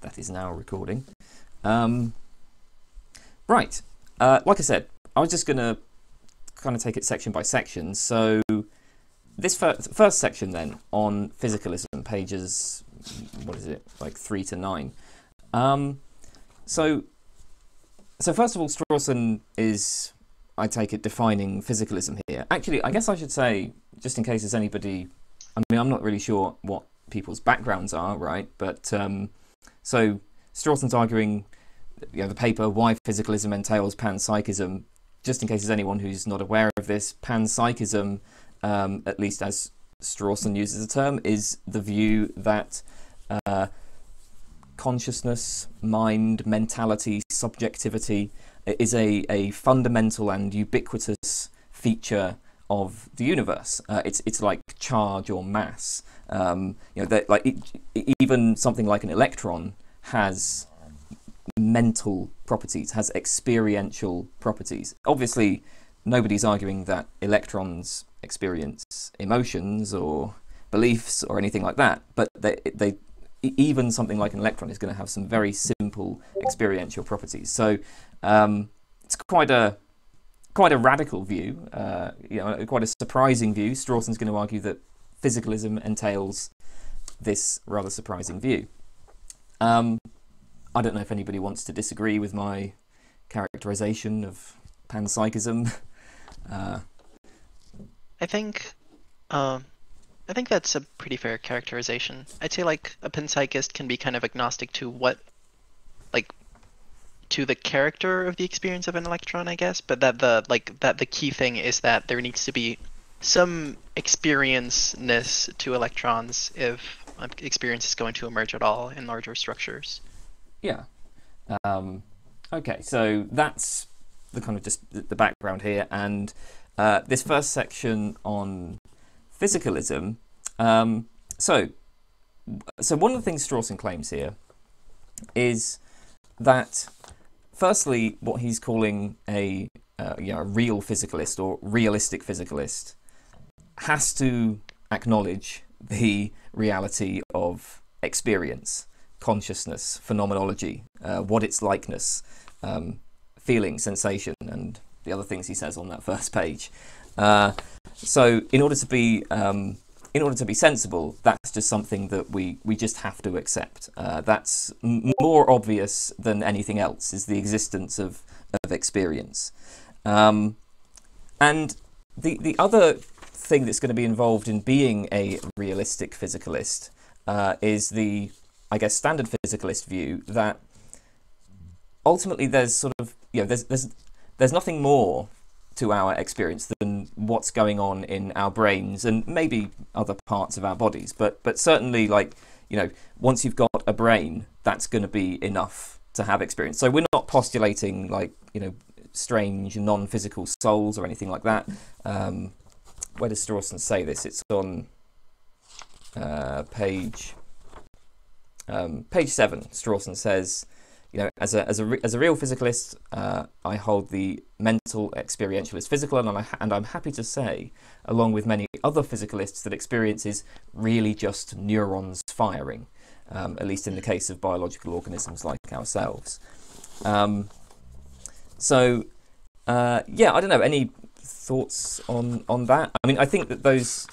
that is now recording. Um, right, uh, like I said, I was just going to kind of take it section by section. So this fir- first section then on physicalism, pages, what is it, like three to nine. Um, so, so first of all, Strawson is, I take it, defining physicalism here. Actually, I guess I should say, just in case there's anybody, I mean, I'm not really sure what people's backgrounds are, right? But um, so Strawson's arguing, you know, the paper why physicalism entails panpsychism. Just in case there's anyone who's not aware of this, panpsychism, um, at least as Strawson uses the term, is the view that uh, consciousness, mind, mentality, subjectivity is a, a fundamental and ubiquitous feature of the universe. Uh, it's it's like charge or mass. Um, you know, that like it, even something like an electron has mental properties, has experiential properties. Obviously, nobody's arguing that electrons experience emotions or beliefs or anything like that, but they they even something like an electron is going to have some very simple experiential properties. So um, it's quite a quite a radical view, uh, you know, quite a surprising view. Strawson's going to argue that physicalism entails this rather surprising view. Um, I don't know if anybody wants to disagree with my characterization of panpsychism. Uh, I think, um, I think that's a pretty fair characterization. I'd say like a panpsychist can be kind of agnostic to what, like, to the character of the experience of an electron, I guess, but that the like that the key thing is that there needs to be some experienceness to electrons if experience is going to emerge at all in larger structures. Yeah. Um, okay, so that's the kind of just the background here, and uh, this first section on physicalism. Um, so, so one of the things Strawson claims here is that, firstly, what he's calling a uh, you know, a real physicalist or realistic physicalist has to acknowledge the reality of experience, consciousness, phenomenology, uh, what its likeness, um, feeling, sensation, and the other things he says on that first page. Uh, so, in order to be um, in order to be sensible, that's just something that we, we just have to accept. Uh, that's more obvious than anything else is the existence of, of experience. Um, and the, the other thing that's going to be involved in being a realistic physicalist uh, is the, I guess, standard physicalist view that ultimately there's sort of, you know, there's, there's, there's nothing more to our experience than what's going on in our brains and maybe other parts of our bodies. But but certainly, like you know, once you've got a brain, that's going to be enough to have experience. So we're not postulating like you know strange non-physical souls or anything like that. Um, where does Strawson say this? It's on uh, page um, page seven. Strawson says you know, as a as a as a real physicalist, uh, I hold the mental experientialist physical, and I'm and I'm happy to say, along with many other physicalists, that experience is really just neurons firing, um, at least in the case of biological organisms like ourselves. Um, so, uh, yeah, I don't know. Any thoughts on on that? I mean, I think that those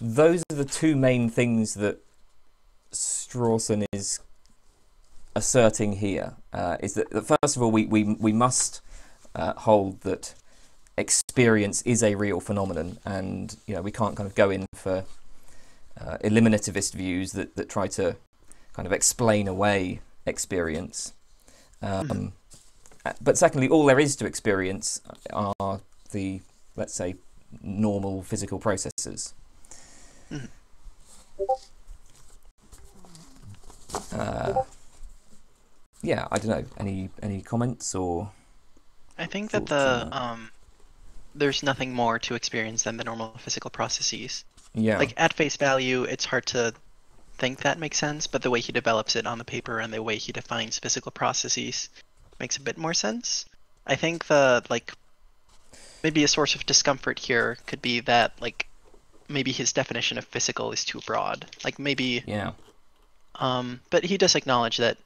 those are the two main things that Strawson is asserting here uh, is that, that, first of all, we, we, we must uh, hold that experience is a real phenomenon, and you know we can't kind of go in for uh, eliminativist views that, that try to kind of explain away experience. Um, mm-hmm. But secondly, all there is to experience are the let's say normal physical processes. Mm-hmm. Uh, yeah, I don't know. Any any comments or? I think that the um, there's nothing more to experience than the normal physical processes. Yeah. Like at face value, it's hard to think that makes sense, but the way he develops it on the paper and the way he defines physical processes makes a bit more sense. I think the like maybe a source of discomfort here could be that like maybe his definition of physical is too broad. Like maybe yeah Um, but he does acknowledge that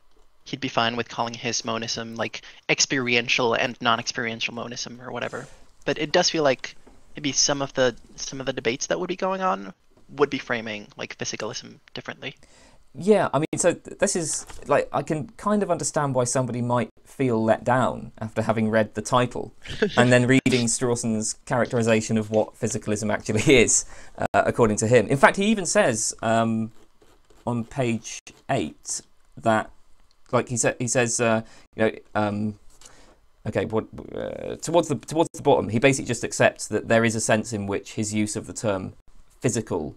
he'd be fine with calling his monism like experiential and non-experiential monism or whatever. But it does feel like maybe some of the some of the debates that would be going on would be framing like physicalism differently. Yeah, I mean, so this is like I can kind of understand why somebody might feel let down after having read the title and then reading Strawson's characterization of what physicalism actually is, uh, according to him. In fact, he even says um, on page eight that, like he said, he says, uh, you know, um, okay, what, uh, towards the towards the bottom, he basically just accepts that there is a sense in which his use of the term physical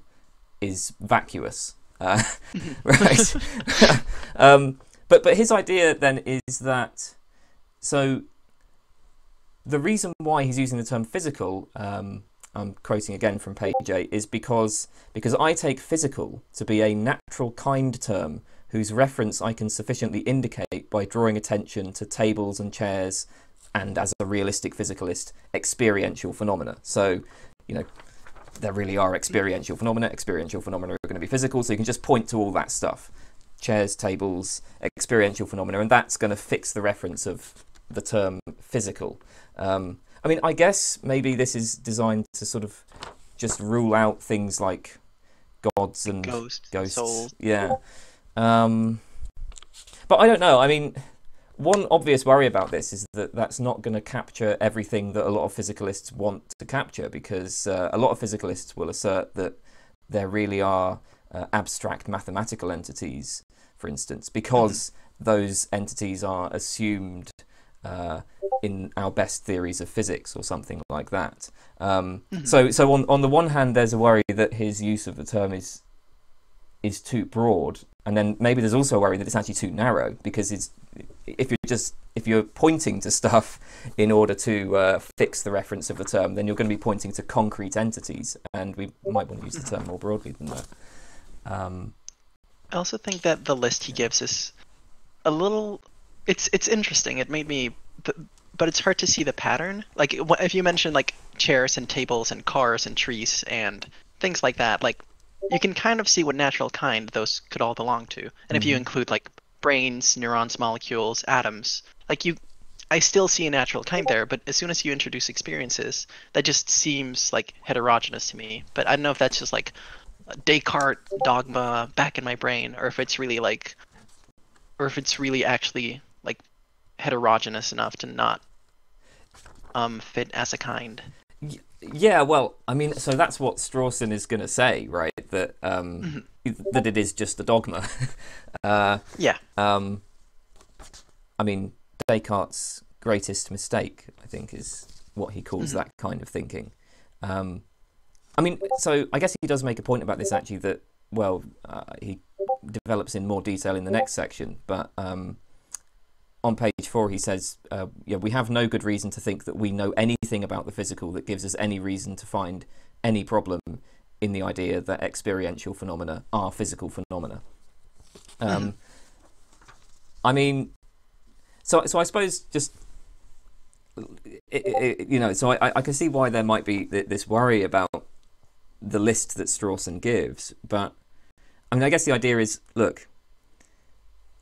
is vacuous. Uh, right. um, but but his idea then is that so the reason why he's using the term physical, um, I'm quoting again from page eight, is because because I take physical to be a natural kind term whose reference I can sufficiently indicate by drawing attention to tables and chairs and as a realistic physicalist, experiential phenomena. So, you know, there really are experiential phenomena. Experiential phenomena are going to be physical, so you can just point to all that stuff chairs, tables, experiential phenomena, and that's going to fix the reference of the term physical. Um, I mean, I guess maybe this is designed to sort of just rule out things like gods and Ghost, ghosts. souls. Yeah. Um, but I don't know. I mean, one obvious worry about this is that that's not going to capture everything that a lot of physicalists want to capture because uh, a lot of physicalists will assert that there really are uh, abstract mathematical entities, for instance, because those entities are assumed uh, in our best theories of physics or something like that. Um, So, so on on the one hand, there's a worry that his use of the term is is too broad, and then maybe there's also a worry that it's actually too narrow because it's if you're just if you're pointing to stuff in order to uh, fix the reference of the term, then you're going to be pointing to concrete entities, and we might want to use the term more broadly than that. Um, I also think that the list he gives is a little. It's it's interesting. It made me, but, but it's hard to see the pattern. Like if you mention like chairs and tables and cars and trees and things like that, like you can kind of see what natural kind those could all belong to. And if you include like brains, neurons, molecules, atoms, like you, I still see a natural kind there. But as soon as you introduce experiences, that just seems like heterogeneous to me. But I don't know if that's just like Descartes dogma back in my brain, or if it's really like, or if it's really actually like heterogeneous enough to not um fit as a kind. Yeah, well, I mean, so that's what Strawson is going to say, right? That um, that it is just a dogma. uh, Yeah. Um, I mean, Descartes' greatest mistake, I think, is what he calls that kind of thinking. Um, I mean, so I guess he does make a point about this actually that, well, uh, he develops in more detail in the next section, but um, on page four he says, uh, yeah, we have no good reason to think that we know anything about the physical that gives us any reason to find any problem in the idea that experiential phenomena are physical phenomena. Um, I mean, so so I suppose just it, it, you know, so I, I can see why there might be th- this worry about the list that Strawson gives, but I mean, I guess the idea is, look,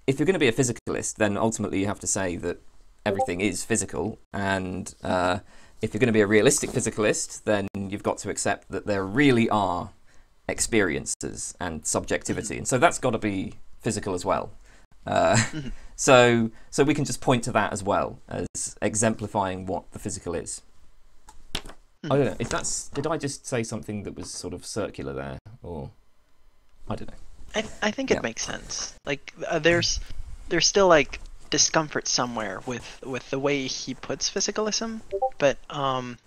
if you're going to be a physicalist, then ultimately you have to say that everything is physical, and uh, if you're going to be a realistic physicalist, then you've got to accept that there really are experiences and subjectivity, and so that's got to be physical as well. Uh, so, so we can just point to that as well as exemplifying what the physical is. I don't know if that's. Did I just say something that was sort of circular there, or I don't know. I I think it Yeah. makes sense. Like uh, there's there's still like discomfort somewhere with with the way he puts physicalism, but um,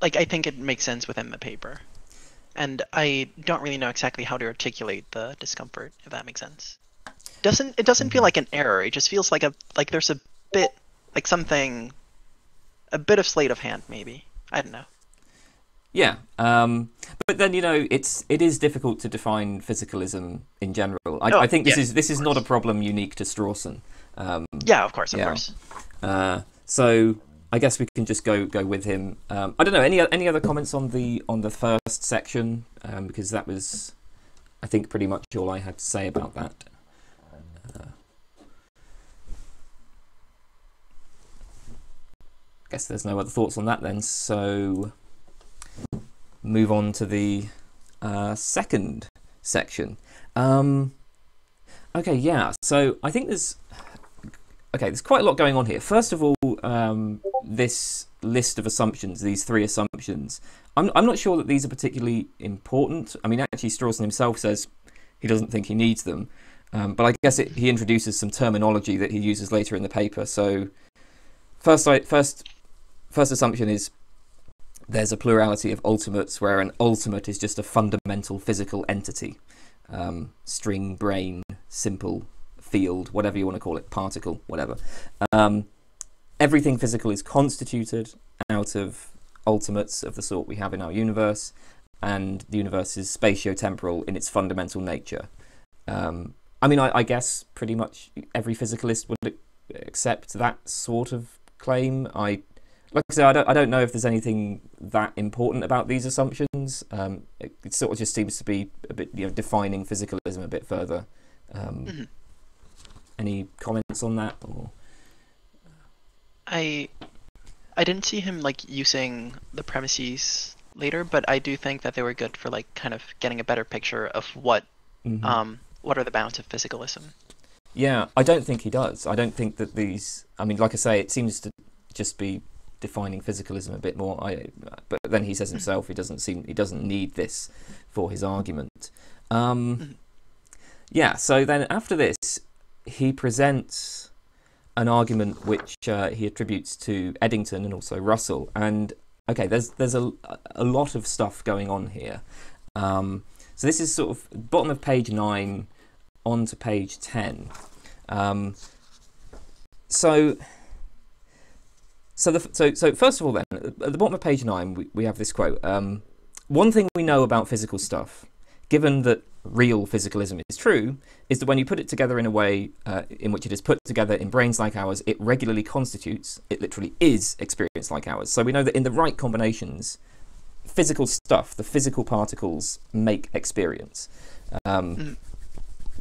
like I think it makes sense within the paper, and I don't really know exactly how to articulate the discomfort if that makes sense. Doesn't it doesn't feel like an error? It just feels like a like there's a bit like something, a bit of sleight of hand maybe. I don't know. Yeah, um, but then you know it's it is difficult to define physicalism in general. I, oh, I think this yeah, is this is not a problem unique to Strawson. Um, yeah, of course, of yeah. course. Uh, so I guess we can just go go with him. Um, I don't know any any other comments on the on the first section um, because that was, I think, pretty much all I had to say about that. Uh, guess there's no other thoughts on that then. So move on to the uh, second section. Um, okay, yeah. So I think there's okay. There's quite a lot going on here. First of all, um, this list of assumptions, these three assumptions. I'm I'm not sure that these are particularly important. I mean, actually, Strawson himself says he doesn't think he needs them. Um, but I guess it, he introduces some terminology that he uses later in the paper. So first, first, first assumption is there's a plurality of ultimates where an ultimate is just a fundamental physical entity um, string, brain, simple, field, whatever you want to call it, particle, whatever. Um, everything physical is constituted out of ultimates of the sort we have in our universe, and the universe is spatio-temporal in its fundamental nature. Um, I mean, I, I, guess pretty much every physicalist would accept that sort of claim. I like I say, I don't, I don't know if there's anything that important about these assumptions. Um, it, it, sort of just seems to be a bit, you know, defining physicalism a bit further. Um, mm-hmm. Any comments on that? Or? I, I didn't see him like using the premises later, but I do think that they were good for like kind of getting a better picture of what, mm-hmm. um, what are the bounds of physicalism. Yeah, I don't think he does. I don't think that these. I mean, like I say, it seems to just be defining physicalism a bit more. I, but then he says himself he doesn't seem he doesn't need this for his argument. Um, yeah. So then after this, he presents an argument which uh, he attributes to Eddington and also Russell. And okay, there's there's a a lot of stuff going on here. Um, so this is sort of bottom of page nine, on to page ten. Um, so so, the, so, so first of all, then, at the bottom of page nine, we, we have this quote. Um, One thing we know about physical stuff, given that real physicalism is true, is that when you put it together in a way uh, in which it is put together in brains like ours, it regularly constitutes, it literally is experience like ours. So we know that in the right combinations, physical stuff, the physical particles, make experience. Um, mm.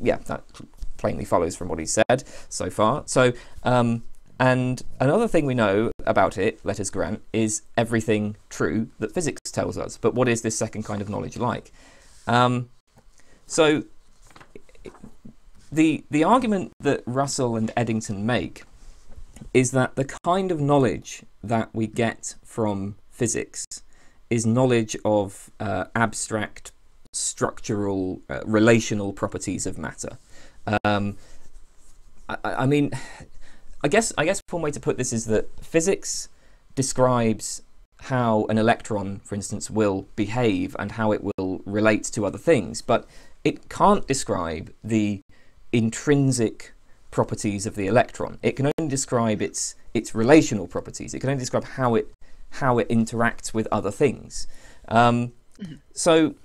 Yeah, that plainly follows from what he said so far. So, um, and another thing we know about it, let us grant, is everything true that physics tells us. But what is this second kind of knowledge like? Um, so the the argument that Russell and Eddington make is that the kind of knowledge that we get from physics is knowledge of uh, abstract structural uh, relational properties of matter. Um, I, I mean, I guess I guess one way to put this is that physics describes how an electron, for instance, will behave and how it will relate to other things, but it can't describe the intrinsic properties of the electron. It can only describe its its relational properties. It can only describe how it how it interacts with other things. Um, mm-hmm. So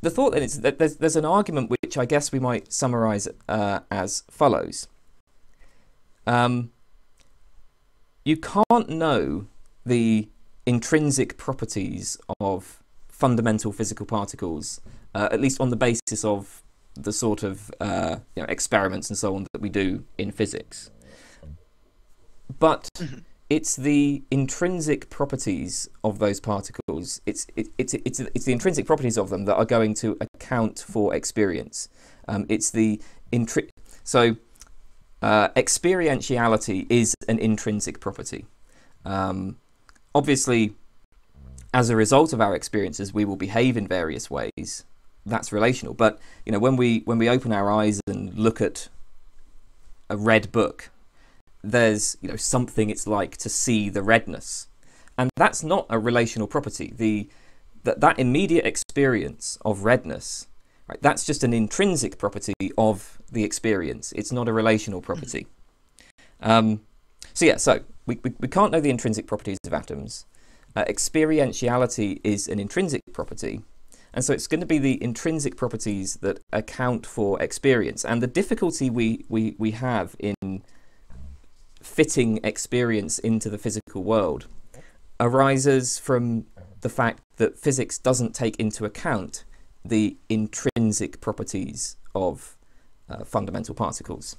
the thought then is that there's, there's an argument which I guess we might summarize uh, as follows. Um, you can't know the intrinsic properties of fundamental physical particles, uh, at least on the basis of the sort of uh, you know, experiments and so on that we do in physics. But mm-hmm. it's the intrinsic properties of those particles. It's it, it's it's it's the intrinsic properties of them that are going to account for experience. Um, it's the intri- so uh, experientiality is an intrinsic property. Um, obviously, as a result of our experiences, we will behave in various ways. That's relational. But you know, when we when we open our eyes and look at a red book, there's you know something it's like to see the redness, and that's not a relational property. The that that immediate experience of redness Right, that's just an intrinsic property of the experience. It's not a relational property. Um, so yeah, so we, we, we, can't know the intrinsic properties of atoms. Uh, experientiality is an intrinsic property. And so it's going to be the intrinsic properties that account for experience. And the difficulty we, we, we have in fitting experience into the physical world arises from the fact that physics doesn't take into account the intrinsic properties of uh, fundamental particles.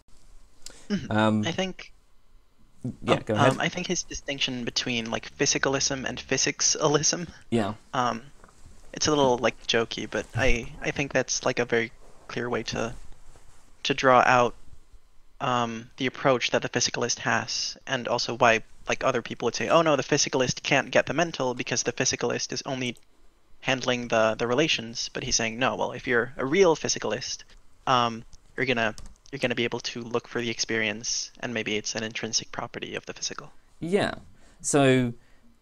Mm-hmm. Um, I think Yeah, Oh, go ahead. Um, I think his distinction between like physicalism and physicsalism, yeah, um, it's a little like jokey, but I I think that's like a very clear way to to draw out um, the approach that the physicalist has, and also why like other people would say, oh no, the physicalist can't get the mental because the physicalist is only handling the the relations. But he's saying no. Well, if you're a real physicalist, um, you're gonna you're gonna be able to look for the experience, and maybe it's an intrinsic property of the physical. yeah. So,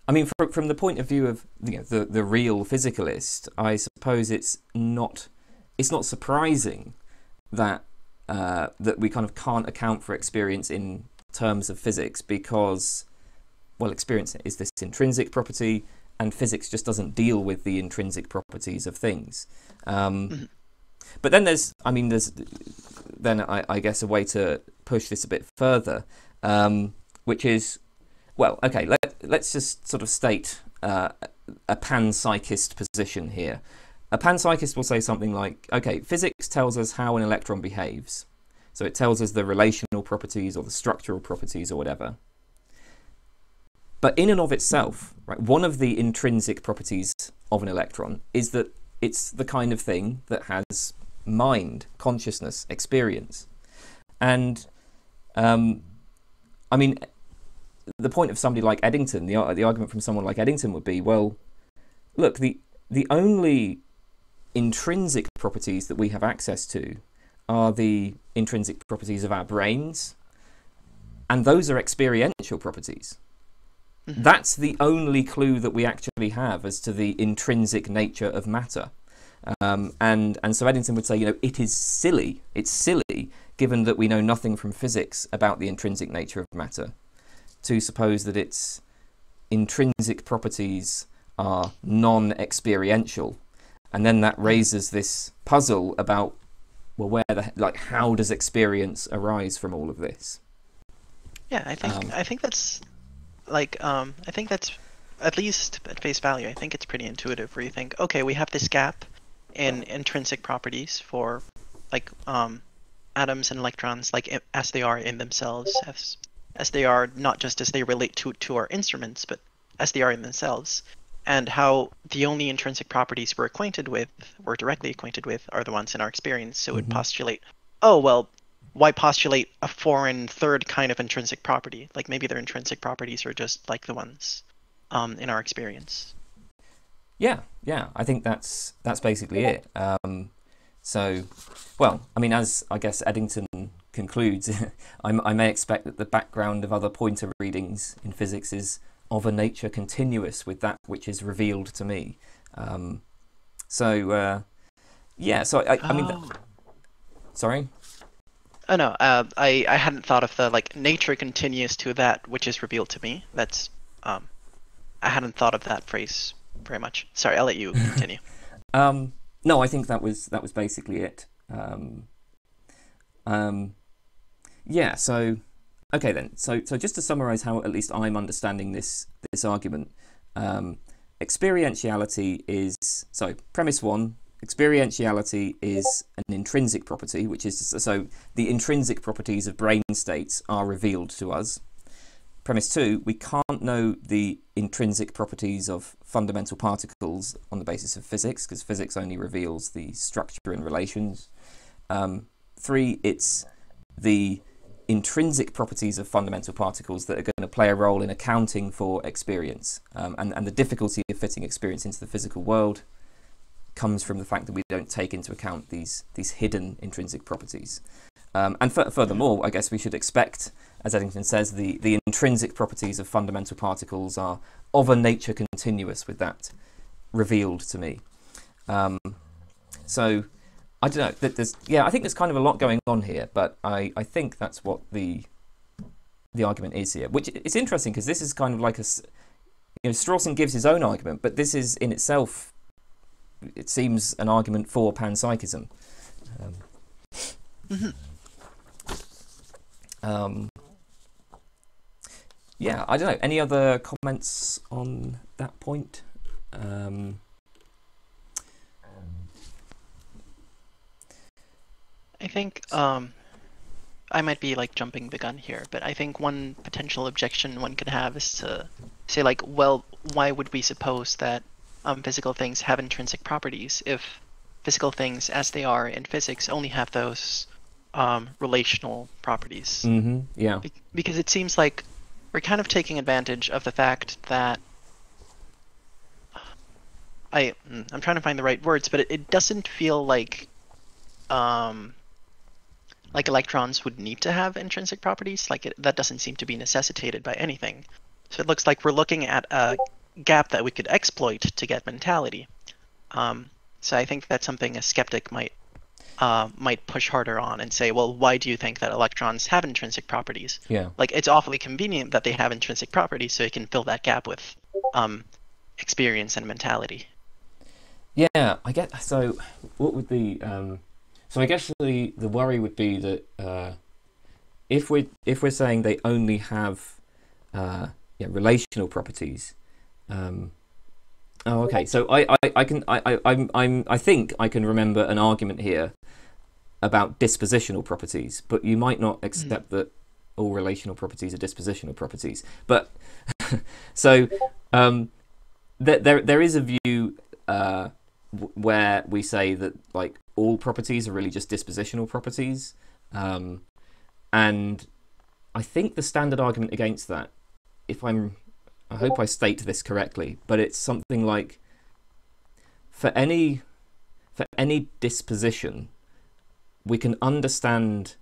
I mean, from from the point of view of you know, the the real physicalist, I suppose it's not it's not surprising that uh, that we kind of can't account for experience in terms of physics because well, experience is this intrinsic property, and physics just doesn't deal with the intrinsic properties of things. Um, Mhm. But then there's, I mean, there's then I, I guess a way to push this a bit further, um, which is, well, okay, let, let's just sort of state uh, a panpsychist position here. A panpsychist will say something like, okay, physics tells us how an electron behaves. So it tells us the relational properties or the structural properties or whatever. But in and of itself, right, one of the intrinsic properties of an electron is that it's the kind of thing that has mind, consciousness, experience. And um, I mean, the point of somebody like Eddington, the, the argument from someone like Eddington would be, well, look, the, the only intrinsic properties that we have access to are the intrinsic properties of our brains, and those are experiential properties. Mhm. That's the only clue that we actually have as to the intrinsic nature of matter. Um, and and so Eddington would say, you know, it is silly. It's silly, given that we know nothing from physics about the intrinsic nature of matter, to suppose that its intrinsic properties are non-experiential, and then that raises this puzzle about, well, where the like, how does experience arise from all of this? Yeah, I think Um, I think that's like um I think that's at least at face value. I think it's pretty intuitive where you think, okay, we have this gap in intrinsic properties for like um atoms and electrons like as they are in themselves as as they are not just as they relate to to our instruments but as they are in themselves and how the only intrinsic properties we're acquainted with we're directly acquainted with are the ones in our experience so it Mhm. would postulate oh well why postulate a foreign third kind of intrinsic property? Like maybe their intrinsic properties are just like the ones um, in our experience. Yeah, yeah, I think that's that's basically it. Um, so, well, I mean, as I guess Eddington concludes, I, I may expect that the background of other pointer readings in physics is of a nature continuous with that which is revealed to me. Um, so, uh, yeah, so I, I mean, th- sorry. Oh no, uh, I I hadn't thought of the like nature continuous to that which is revealed to me. That's um, I hadn't thought of that phrase very much. Sorry, I'll let you continue. Um, no, I think that was that was basically it. Um, um, yeah. So, okay then. So, so just to summarise how at least I'm understanding this this argument, um, experientiality is so premise one. Experientiality is an intrinsic property, which is so the intrinsic properties of brain states are revealed to us. Premise two, we can't know the intrinsic properties of fundamental particles on the basis of physics, because physics only reveals the structure and relations. Um, three, it's the intrinsic properties of fundamental particles that are going to play a role in accounting for experience. Um, and, and the difficulty of fitting experience into the physical world comes from the fact that we don't take into account these, these hidden intrinsic properties. Um, and furthermore, I guess we should expect, as Eddington says, the, the intrinsic properties of fundamental particles are of a nature continuous with that revealed to me. Um, so I don't know. th- There's yeah, I think there's kind of a lot going on here, but I, I think that's what the the argument is here. Which it's interesting because this is kind of like a you know Strawson gives his own argument, but this is in itself it seems an argument for panpsychism. Um, Mhm. um, yeah, I don't know. Any other comments on that point? Um, I think um, I might be like jumping the gun here, but I think one potential objection one could have is to say like, well, why would we suppose that um, physical things have intrinsic properties if physical things as they are in physics only have those um, relational properties? Mm-hmm. Yeah. Be- because it seems like we're kind of taking advantage of the fact that I mm, I'm trying to find the right words, but it, it doesn't feel like um like electrons would need to have intrinsic properties. Like it, that doesn't seem to be necessitated by anything. So it looks like we're looking at a gap that we could exploit to get mentality. Um, so I think that's something a skeptic might uh, might push harder on and say, well, why do you think that electrons have intrinsic properties? Yeah. Like it's awfully convenient that they have intrinsic properties, so you can fill that gap with um, experience and mentality. Yeah, I get. So, what would the um, so I guess the the worry would be that uh, if we if we're saying they only have uh, yeah, relational properties. Um, oh, okay. So I, I, I can I, I I'm I'm I think I can remember an argument here about dispositional properties, but you might not accept that all relational properties are dispositional properties. But so um, there, there there is a view uh, where we say that like all properties are really just dispositional properties, um, and I think the standard argument against that, if I'm, I hope I state this correctly, but it's something like for any for any disposition, we can understand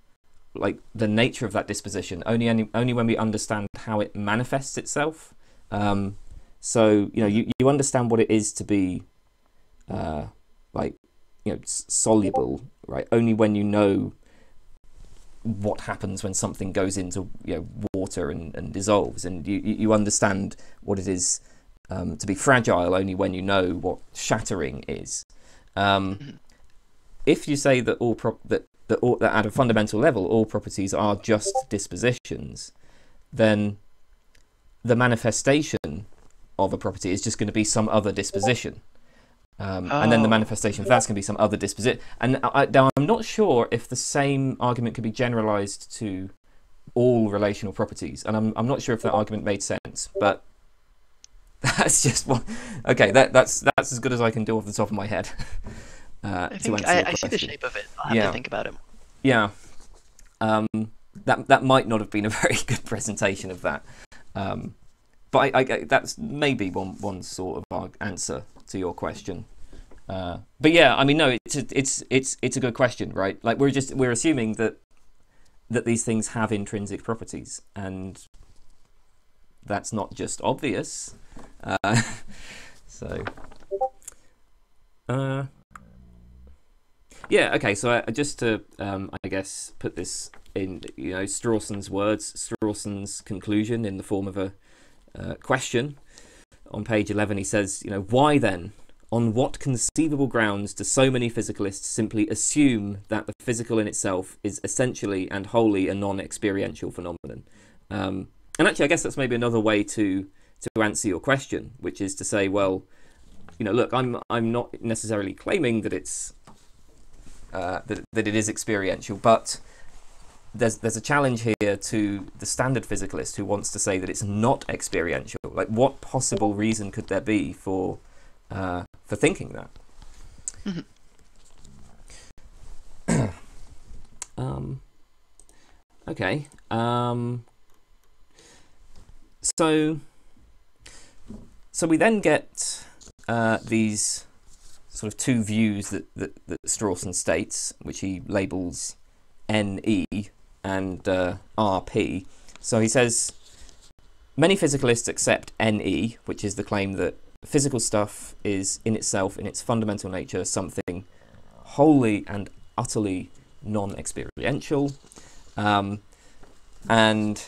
like the nature of that disposition only only, only when we understand how it manifests itself. Um, so you know you, you understand what it is to be uh, like you know soluble, right? Only when you know what happens when something goes into you know water and, and dissolves, and you you understand what it is um, to be fragile only when you know what shattering is. Um, if you say that all that that, all, that at a fundamental level all properties are just dispositions, then the manifestation of a property is just going to be some other disposition. Um, And then the Oh. manifestation of that's going to be some other disposition. And I, now I'm not sure if the same argument could be generalized to all relational properties. And I'm, I'm not sure if that argument made sense, but that's just one. Okay, that, that's, that's as good as I can do off the top of my head. Uh, I think I, I see the shape of it. I'll have Yeah. to think about it. Yeah. Um, that that might not have been a very good presentation of that. Um, but I, I, that's maybe one one sort of answer to your question. Uh, but yeah, I mean, no, it's a, it's it's it's a good question, right? Like we're just we're assuming that that these things have intrinsic properties, and that's not just obvious. Uh, so, uh, yeah, okay. So uh, just to, um, I guess, put this in, you know, Strawson's words, Strawson's conclusion in the form of a uh, question. On page 11, he says, you know, why then, on what conceivable grounds do so many physicalists simply assume that the physical in itself is essentially and wholly a non-experiential phenomenon? Um, and actually, I guess that's maybe another way to to answer your question, which is to say, well, you know, look, I'm I'm not necessarily claiming that it's uh, that, that it is experiential, but there's there's a challenge here to the standard physicalist who wants to say that it's not experiential. Like, what possible reason could there be for uh, for thinking that? um, okay. Um, so so we then get uh, these sort of two views that, that, that Strawson states, which he labels NE and uh, RP. So he says many physicalists accept NE, which is the claim that physical stuff is in itself, in its fundamental nature, something wholly and utterly non experiential. Um, and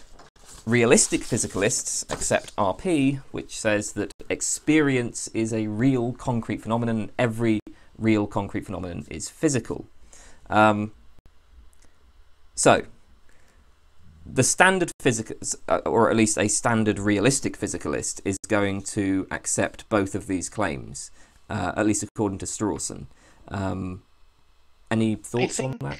realistic physicalists accept RP, which says that experience is a real concrete phenomenon. Every real concrete phenomenon is physical. Um, so, the standard physicist, uh, or at least a standard realistic physicalist, is going to accept both of these claims, uh, at least according to Strawson. Um, any thoughts on that?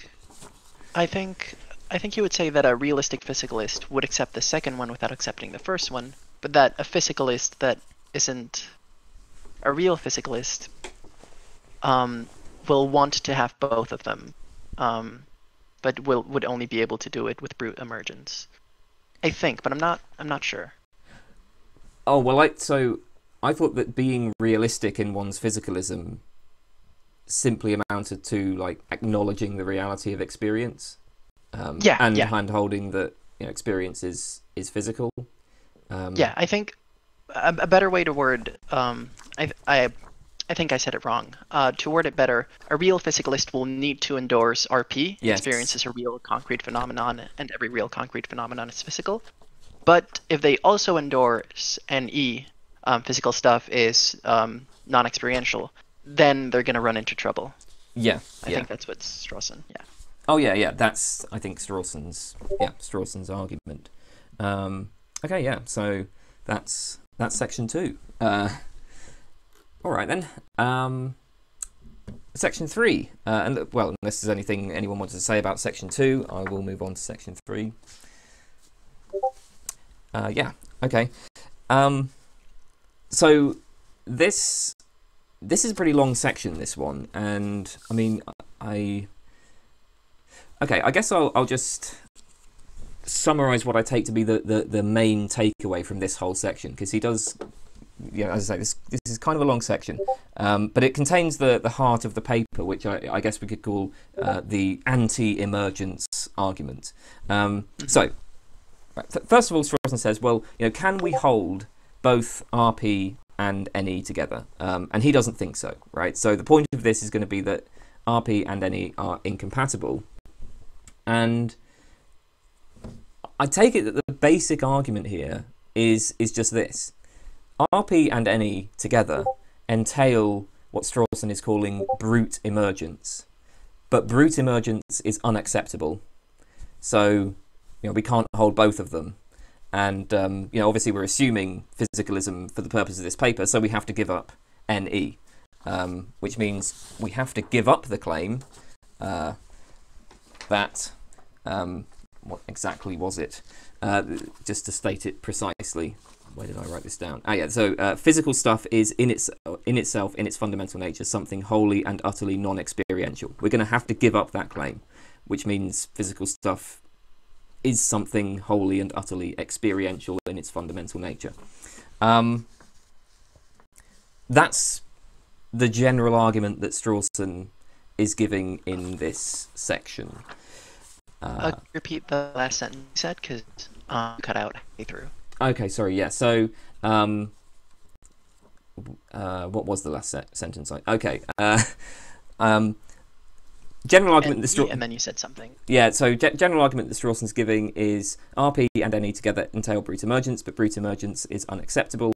I think I think you would say that a realistic physicalist would accept the second one without accepting the first one, but that a physicalist that isn't a real physicalist um, will want to have both of them, um, but will would only be able to do it with brute emergence. I think, but I'm not. I'm not sure. Oh well, I so I thought that being realistic in one's physicalism simply amounted to like acknowledging the reality of experience. Um, Yeah, and yeah. hand holding that you know experience is is physical. Um, Yeah, I think a, a better way to word. Um, I I I think I said it wrong. Uh, to word it better, a real physicalist will need to endorse RP. Yes. Experience is a real concrete phenomenon, and every real concrete phenomenon is physical. But if they also endorse NE, um, physical stuff is um, non-experiential, then they're gonna run into trouble. yeah, I yeah. think that's what Strawson. Yeah. Oh yeah, yeah. That's I think Strawson's yeah Strawson's argument. Um, okay, yeah. So that's that's section two. Uh, all right then. Um, section three. Uh, and well, unless there's anything anyone wants to say about section two, I will move on to section three. Uh, yeah. Okay. Um, so this this is a pretty long section. This one, and I mean, I. Okay, I guess I'll, I'll just summarize what I take to be the, the, the main takeaway from this whole section because he does, you know, as I say, this, this is kind of a long section, um, but it contains the, the heart of the paper, which I, I guess we could call uh, the anti emergence argument. Um, so, first of all, Strawson says, well, you know, can we hold both RP and NE together? Um, and he doesn't think so, right? So the point of this is going to be that RP and NE are incompatible. And I take it that the basic argument here is is just this: RP and NE together entail what Strawson is calling brute emergence, but brute emergence is unacceptable. So, you know, we can't hold both of them, and um, you know, obviously, we're assuming physicalism for the purpose of this paper, so we have to give up NE, um, which means we have to give up the claim uh, that um, what exactly was it? Uh, just to state it precisely. Where did I write this down? Ah, yeah. So uh, physical stuff is in its in itself, in its fundamental nature, something wholly and utterly non-experiential. We're going to have to give up that claim, which means physical stuff is something wholly and utterly experiential in its fundamental nature. Um, that's the general argument that Strawson is giving in this section. Uh, repeat the last sentence you said, because um, cut out halfway through. Okay, sorry. Yeah. So, um, uh, what was the last se- sentence? I okay. Uh, um, general argument. And, The Straw- and then you said something. yeah. So, ge- general argument that Strawson's giving is RP and NE together entail brute emergence, but brute emergence is unacceptable.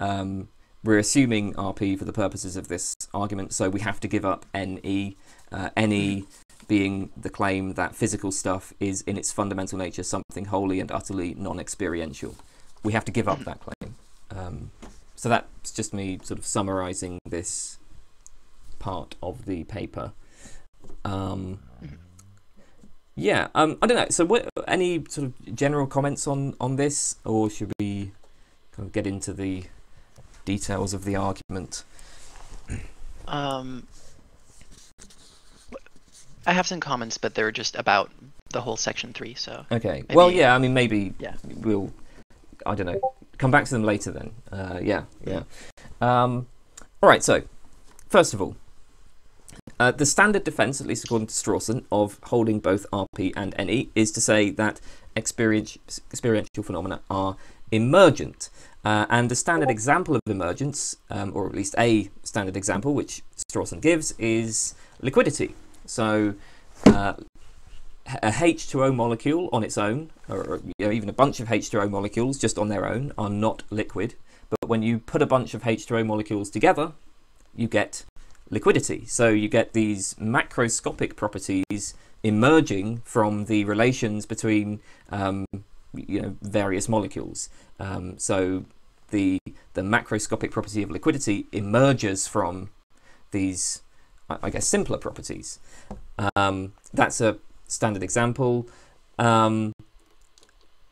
Um, we're assuming RP for the purposes of this argument, so we have to give up NE. Uh, NE being the claim that physical stuff is in its fundamental nature something wholly and utterly non-experiential. We have to give up that claim. Um, so that's just me sort of summarizing this part of the paper. Um, yeah, um, I don't know. So, what, any sort of general comments on on this, or should we kind of get into the details of the argument? Um, I have some comments, but they're just about the whole section three. So Okay. Maybe- well, yeah. I mean, maybe Yeah. we'll. I don't know. Come back to them later then. Uh, yeah, yeah. Um, all right. So, first of all, uh, the standard defence, at least according to Strawson, of holding both RP and NE is to say that experience, experiential phenomena are emergent. Uh, and the standard example of emergence, um, or at least a standard example, which Strawson gives, is liquidity. So, uh, a H2O molecule on its own, or even a bunch of H2O molecules just on their own, are not liquid. But when you put a bunch of H2O molecules together, you get liquidity. So you get these macroscopic properties emerging from the relations between um, you know various molecules. Um, so the the macroscopic property of liquidity emerges from these, I I guess, simpler properties. Um, that's a standard example. Um,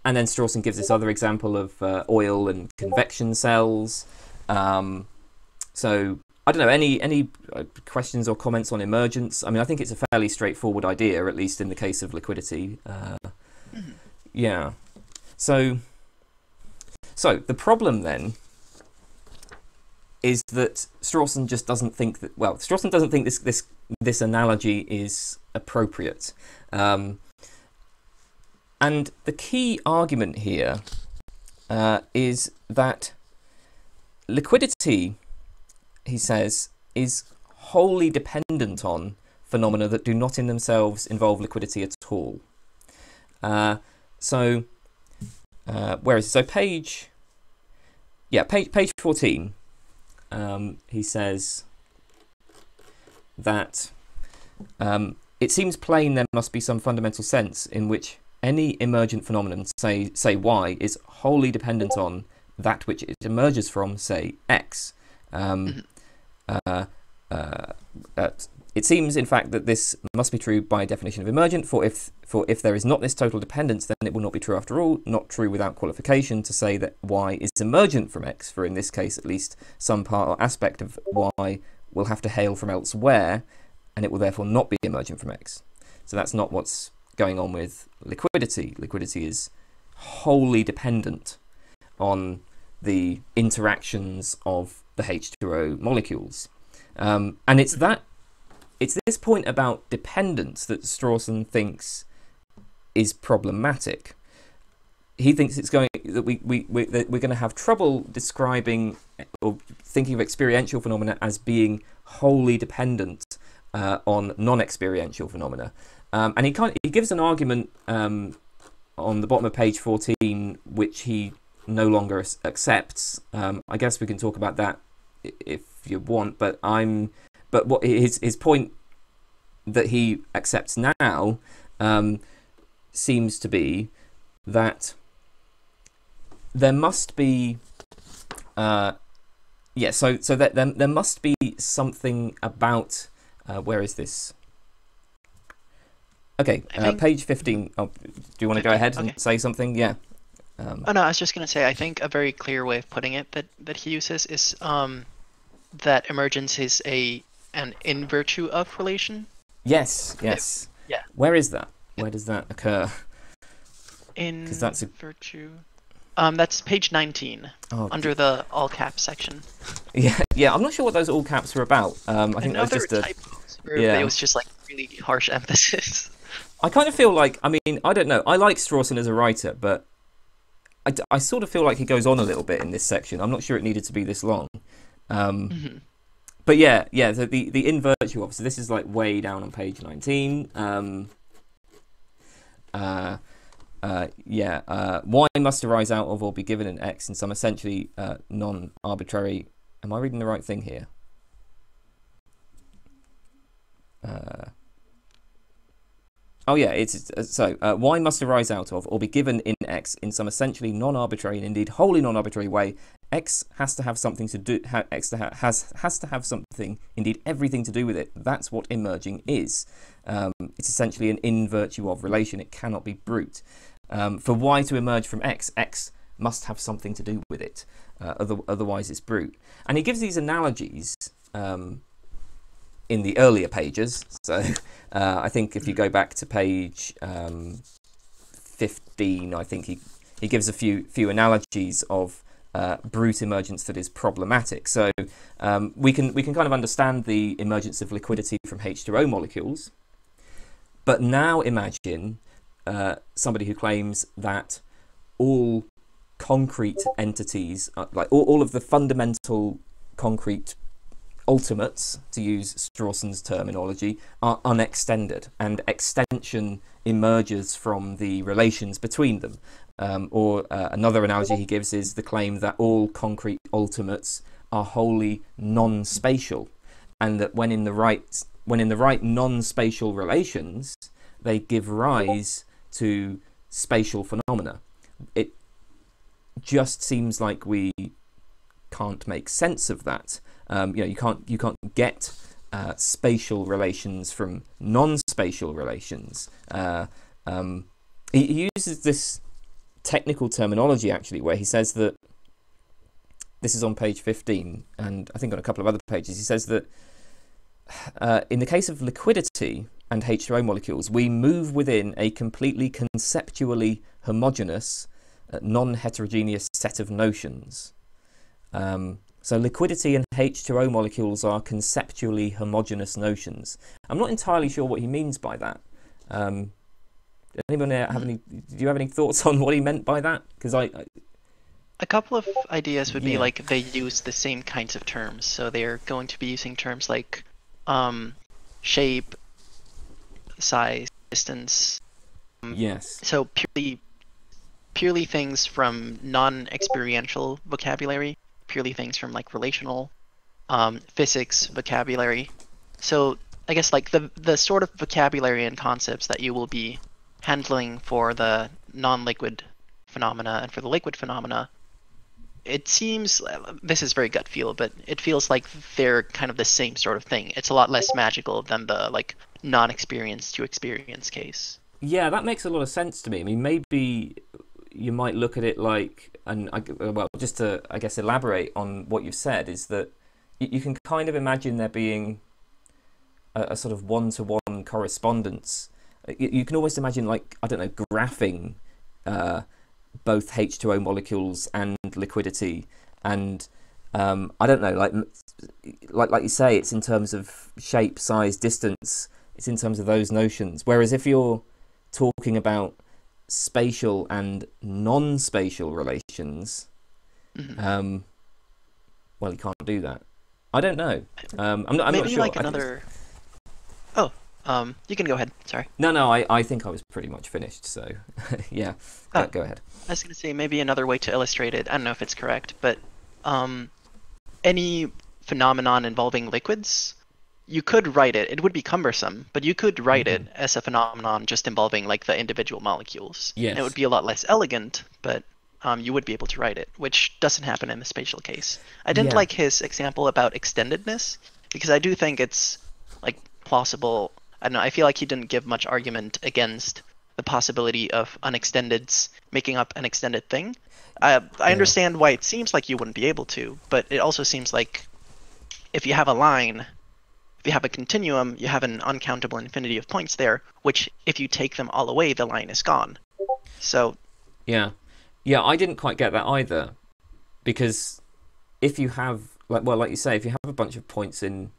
and then Strawson gives this other example of uh, oil and convection cells. Um, so I don't know any any uh, questions or comments on emergence. I mean, I think it's a fairly straightforward idea, at least in the case of liquidity. Uh. Yeah. So so the problem then is that Strawson just doesn't think that well, Strawson doesn't think this this this analogy is appropriate. Um, and the key argument here uh, is that liquidity, he says, is wholly dependent on phenomena that do not in themselves involve liquidity at all. Uh, so, uh, where is it? So page, yeah, page page fourteen. Um, he says that um, it seems plain there must be some fundamental sense in which any emergent phenomenon, say say Y, is wholly dependent on that which it emerges from, say X. Um, uh, uh, uh, it seems, in fact, that this must be true by definition of emergent. For if for if there is not this total dependence, then it will not be true after all. Not true without qualification to say that Y is emergent from X. For in this case, at least, some part or aspect of Y will have to hail from elsewhere, and it will therefore not be emergent from X. So that's not what's going on with liquidity. Liquidity is wholly dependent on the interactions of the H2O molecules. Um, and it's that it's this point about dependence that Strawson thinks is problematic. He thinks it's going that we, we, we that we're going to have trouble describing or thinking of experiential phenomena as being wholly dependent uh, on non-experiential phenomena. Um, and he kind he gives an argument um, on the bottom of page 14, which he no longer accepts. Um, I guess we can talk about that if you want, but I'm but what his his point that he accepts now um, seems to be that there must be uh, yeah so so that there, there must be something about uh, where is this? Okay uh, page 15 oh, do you want to go 15, ahead and say something? Yeah. Um, Oh no, I was just gonna say I think a very clear way of putting it that that he uses is um that emergence is a an in virtue of relation. yes yes. Yeah. where is that? Where does that occur? In that's a- virtue. Um, that's page 19 oh under the all caps section. yeah yeah i'm not sure what those all caps were about um, i think that was just a typos, yeah. it was just like really harsh emphasis. I kind of feel like, I mean, I don't know. I like Strawson as a writer, but I, I sort of feel like he goes on a little bit in this section. I'm not sure it needed to be this long. Um, Mhm. but yeah, yeah, the, the, the in virtue of, so this is like way down on page 19. Um, uh, uh, yeah, uh, y must arise out of or be given an x in some essentially uh, non arbitrary. Am I reading the right thing here? Uh, Oh yeah, it's uh, so uh, y must arise out of or be given in x in some essentially non-arbitrary and indeed wholly non-arbitrary way. X has to have something to do. Ha, x to ha, has has to have something, indeed everything to do with it. That's what emerging is. Um, it's essentially an in virtue of relation. It cannot be brute. Um, for y to emerge from x, x must have something to do with it. Uh, other, otherwise, it's brute. And he gives these analogies. Um, in the earlier pages. So uh, I think if you go back to page um, 15, I think he, he gives a few few analogies of uh, brute emergence that is problematic. So um, we can we can kind of understand the emergence of liquidity from H2O molecules, but now imagine uh, somebody who claims that all concrete entities, uh, like all, all of the fundamental concrete ultimates, to use Strawson's terminology, are unextended, and extension emerges from the relations between them. Um, or uh, another analogy he gives is the claim that all concrete ultimates are wholly non-spatial, and that when in the right when in the right non-spatial relations, they give rise to spatial phenomena. It just seems like we can't make sense of that. Um, you know, you can't you can't get uh, spatial relations from non-spatial relations. Uh, um, he, he uses this technical terminology actually, where he says that this is on page 15, and I think on a couple of other pages, he says that uh, in the case of liquidity and H2O molecules, we move within a completely conceptually homogeneous, uh, non heterogeneous set of notions. Um, so liquidity and H2O molecules are conceptually homogeneous notions. I'm not entirely sure what he means by that. Um, anyone have any? Do you have any thoughts on what he meant by that? Because I, I, A couple of ideas would be like they use the same kinds of terms, so they're going to be using terms like um, shape, size, distance. yes, So purely, purely things from non-experiential vocabulary, purely things from like relational, um, physics vocabulary. So I guess like the the sort of vocabulary and concepts that you will be handling for the non-liquid phenomena and for the liquid phenomena. It seems this is very gut feel, but it feels like they're kind of the same sort of thing. It's a lot less magical than the like non-experience to experience case. yeah, that makes a lot of sense to me. I mean, maybe you might look at it like, and I, well, just to I guess elaborate on what you've said is that you, you can kind of imagine there being a, a sort of one-to-one correspondence. You, you can almost imagine like I don't know, graphing uh, both H2O molecules and liquidity, and um, I don't know, like like like you say, it's in terms of shape, size, distance. It's in terms of those notions. Whereas if you're talking about spatial and non-spatial relations, Mhm. um, well, you can't do that. I don't know. Um, I'm not. I'm Maybe not sure. like another. Oh, um, you can go ahead. Sorry. No, no. I, I think I was pretty much finished. So, yeah. Ah. Go, go ahead. I was gonna say maybe another way to illustrate it. I don't know if it's correct, but um, any phenomenon involving liquids, you could write it. It would be cumbersome, but you could write it as a phenomenon just involving like the individual molecules. And Yes. it would be a lot less elegant, but um, you would be able to write it, which doesn't happen in the spatial case. I didn't Yeah. like his example about extendedness because I do think it's like plausible. I don't know. I feel like he didn't give much argument against the possibility of unextendeds making up an extended thing. I I understand why it seems like you wouldn't be able to, but it also seems like if you have a line, if you have a continuum, you have an uncountable infinity of points there, which if you take them all away, the line is gone. So Yeah, yeah. I didn't quite get that either, because if you have like well, like you say, if you have a bunch of points in,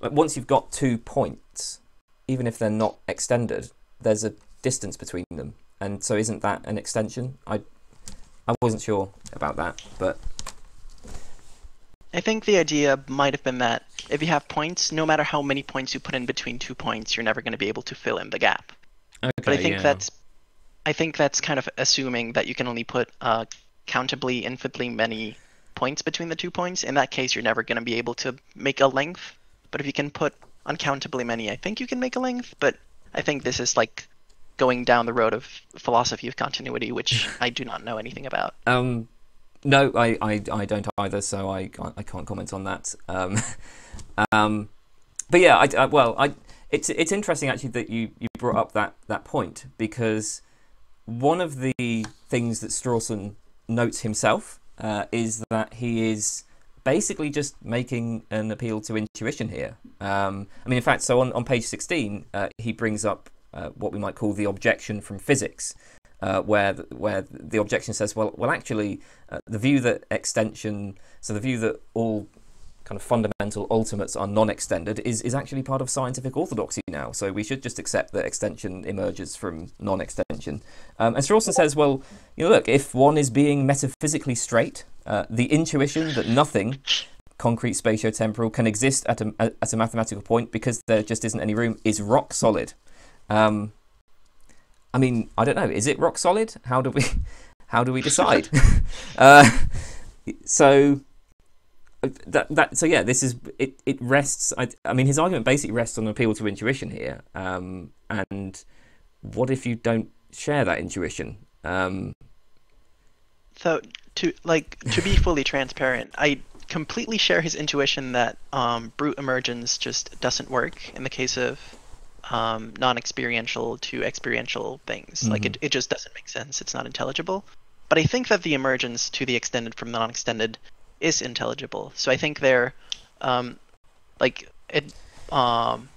like once you've got two points, even if they're not extended, there's a distance between them, and so isn't that an extension? I I wasn't sure about that, but I think the idea might have been that if you have points, no matter how many points you put in between two points, you're never going to be able to fill in the gap. okay. But I think yeah. that's I think that's kind of assuming that you can only put uh, countably infinitely many points between the two points. In that case, you're never going to be able to make a length. But if you can put uncountably many, I think you can make a length. But I think this is like going down the road of philosophy of continuity, which I do not know anything about. Um, no, I, I, I don't either, so I, can't- I can't comment on that. Um, um, but yeah, I, I- well, I, it's it's interesting actually that you, you brought up that, that point because one of the things that Strawson notes himself uh, is that he is basically just making an appeal to intuition here. Um, I mean, in fact, so on, on page 16, uh, he brings up uh, what we might call the objection from physics, uh, where the, where the objection says, well, well, actually, uh, the view that extension, so the view that all kind of fundamental ultimates are non-extended is, is actually part of scientific orthodoxy now. So we should just accept that extension emerges from non-extension. Um, and Strawson says, well, you know, look, if one is being metaphysically straight, uh, the intuition that nothing concrete spatiotemporal can exist at a, at a mathematical point because there just isn't any room is rock solid. Um, I mean, I don't know. Is it rock solid? How do we, how do we decide? uh, so uh, that that so yeah, this is it. It rests. I, I mean, his argument basically rests on appeal to intuition here. Um, and what if you don't share that intuition? Um, So to like to be fully transparent, I completely share his intuition that um, brute emergence just doesn't work in the case of um, non-experiential to experiential things. Like it, it just doesn't make sense. It's not intelligible. But I think that the emergence to the extended from the non-extended is intelligible. So I think they're um, like it. Um,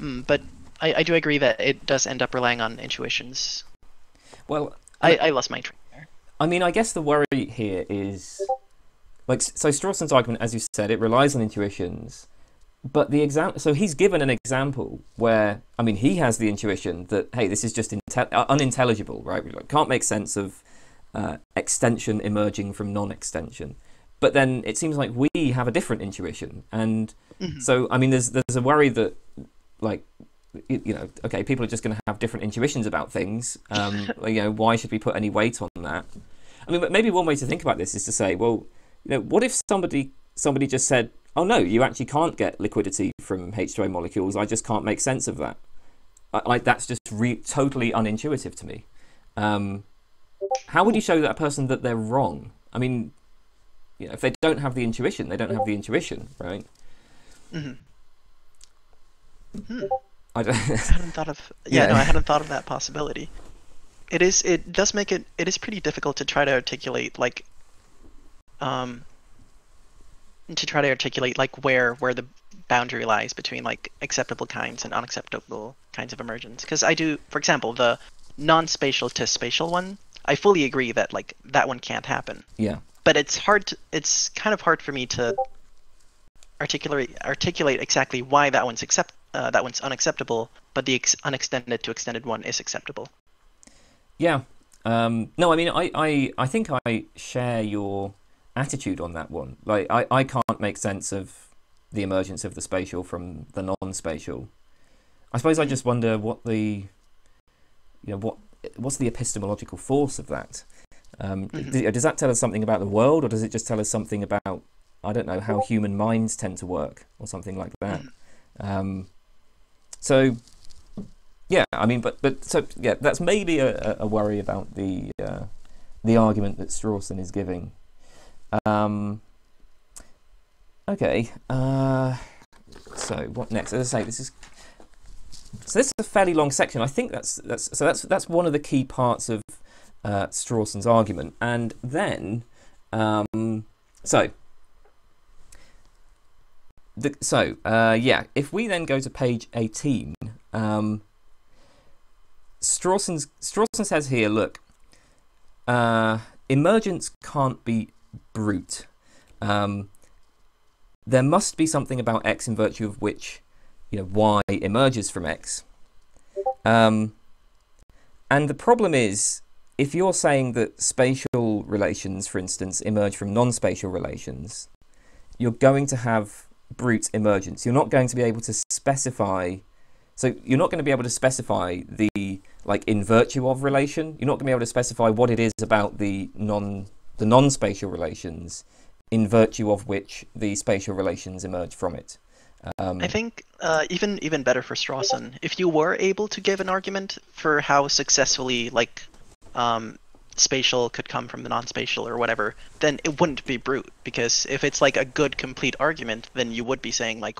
mm, but I, I do agree that it does end up relying on intuitions. Well, I, I lost my train there. I mean, I guess the worry here is like so Strawson's argument, as you said, it relies on intuitions. But the example, so he's given an example where, I mean, he has the intuition that hey, this is just uh, unintelligible, right? We can't make sense of uh, extension emerging from non-extension. But then it seems like we have a different intuition, and Mhm. so I mean, there's there's a worry that like you know, okay, people are just going to have different intuitions about things. Um, you know, why should we put any weight on that? I mean, but maybe one way to think about this is to say, well, you know, what if somebody somebody just said, "Oh no, you actually can't get liquidity from H2O molecules. I just can't make sense of that." I- Like that's just re- totally unintuitive to me. Um, how would you show that person that they're wrong? I mean, you know, if they don't have the intuition, they don't have the intuition, right? Mhm. Hmm. I don't. I hadn't thought of yeah, Yeah. no, I hadn't thought of that possibility. It is it does make it it is pretty difficult to try to articulate like um to try to articulate like where where the boundary lies between like acceptable kinds and unacceptable kinds of emergence because I do for example the non-spatial to spatial one I fully agree that like that one can't happen yeah. but it's hard to, it's kind of hard for me to articulate articulate exactly why that one's accept uh, that one's unacceptable, but the ex- unextended to extended one is acceptable. Yeah. Um, no, I mean, I, I, I think I share your attitude on that one. Like, I, I can't make sense of the emergence of the spatial from the non-spatial. I suppose I just wonder what the, you know, what what's the epistemological force of that? Um, Mhm. does that tell us something about the world, or does it just tell us something about, I don't know, how human minds tend to work, or something like that? Um, so, yeah, I mean, but but so yeah, that's maybe a, a- a worry about the uh, the argument that Strawson is giving. Um, okay, uh, so what next? As I say, this is so this is a fairly long section. I think that's that's so that's that's one of the key parts of uh, Strawson's argument, and then um, so the, so uh, yeah, if we then go to page eighteen, um, Strawson's Strawson says here, look, uh, emergence can't be brute. Um, there must be something about X in virtue of which, you know, Y emerges from X. Um, and the problem is, if you're saying that spatial relations, for instance, emerge from non-spatial relations, you're going to have brute emergence. You're not going to be able to specify. So you're not going to be able to specify the like in virtue of relation. You're not going to be able to specify what it is about the non the non-spatial relations in virtue of which the spatial relations emerge from it. Um, I think uh, even even better for Strawson, if you were able to give an argument for how successfully like um, spatial could come from the non-spatial or whatever, then it wouldn't be brute because if it's like a good complete argument, then you would be saying like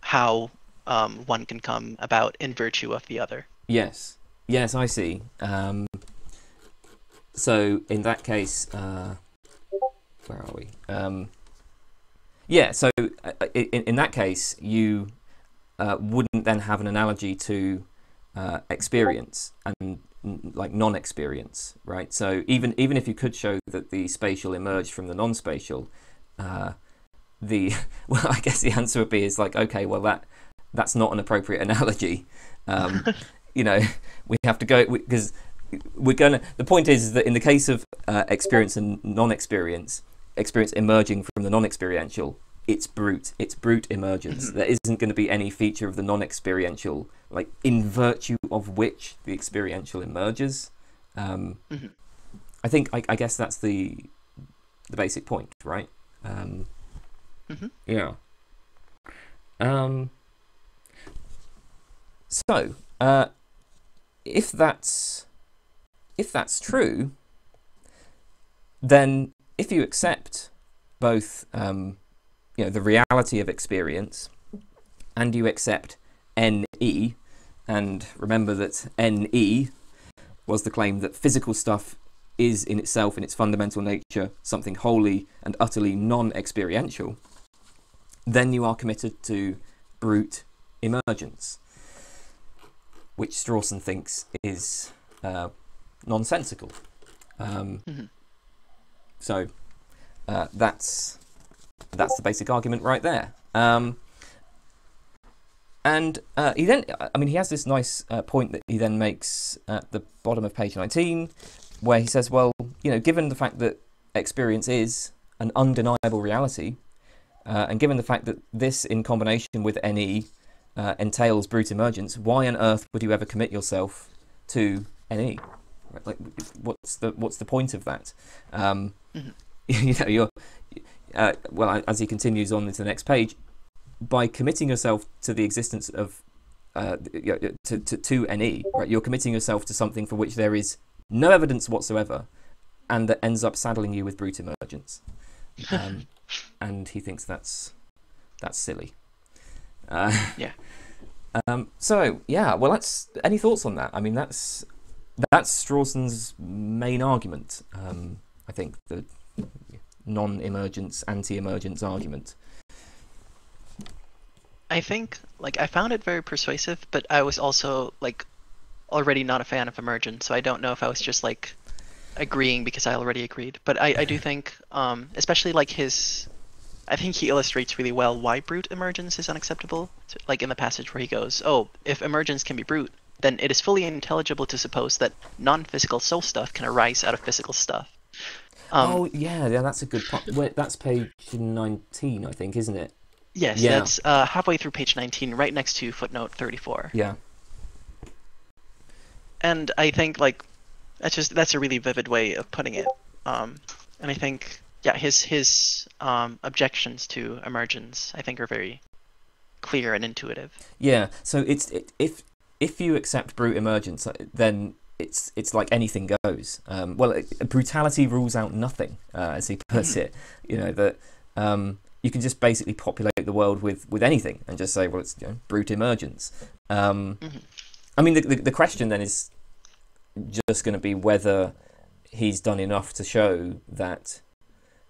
how um, one can come about in virtue of the other. Yes, yes, I see. So in that case, uh, where are we? Um, yeah, so uh, in, in that case, you uh, wouldn't then have an analogy to uh, experience and like non-experience, right? So even even if you could show that the spatial emerged from the non-spatial, uh, the well, I guess the answer would be is like okay, well that that's not an appropriate analogy. Um, you know, we have to go because we're gonna. The point is, is that in the case of uh, experience and non-experience, experience emerging from the non-experiential, it's brute. It's brute emergence. There isn't going to be any feature of the non-experiential, like in virtue of which the experiential emerges. Um, Mhm. I think. I, I guess that's the the basic point, right? Um, Mhm. Yeah. Um, so, uh, if that's if that's true, then if you accept both, um, you know, the reality of experience, and you accept NE, and remember that NE was the claim that physical stuff is in itself, in its fundamental nature, something wholly and utterly non experiential, then you are committed to brute emergence, which Strawson thinks is uh, nonsensical. Um, mm-hmm. So uh, that's that's the basic argument right there. Um, and uh, he then, I mean, he has this nice uh, point that he then makes at the bottom of page 19, where he says, well, you know, given the fact that experience is an undeniable reality, uh, and given the fact that this, in combination with NE, uh, entails brute emergence, why on earth would you ever commit yourself to NE? Like, what's the what's the point of that? Um, mm-hmm. You know, you're uh, well, as he continues on into the next page, by committing yourself to the existence of uh, to, to, to NE, right, you're committing yourself to something for which there is no evidence whatsoever, and that ends up saddling you with brute emergence. Um, and he thinks that's that's silly. Uh, yeah. Um, so yeah, well, that's any thoughts on that? I mean, that's that's Strawson's main argument. Um, I think the non-emergence, anti-emergence argument. I think like I found it very persuasive, but I was also like already not a fan of emergence, so I don't know if I was just like agreeing because I already agreed. But I, I do think, um, especially like his, I think he illustrates really well why brute emergence is unacceptable. Like in the passage where he goes, "Oh, if emergence can be brute, then it is fully intelligible to suppose that non-physical soul stuff can arise out of physical stuff." Um, oh yeah, yeah, that's a good. Wait, that's page nineteen, I think, isn't it? Yes, yeah. that's uh, halfway through page nineteen, right next to footnote thirty-four. Yeah. And I think like that's just that's a really vivid way of putting it. Um, and I think yeah, his his um, objections to emergence I think are very clear and intuitive. Yeah. So it's it, if if you accept brute emergence, uh, then it's it's like anything goes. Um, well, it, brutality rules out nothing, uh, as he puts it. You know that um, you can just basically populate the world with, with anything and just say, well, it's you know, brute emergence. Um, mm-hmm. I mean, the, the, the question then is just going to be whether he's done enough to show that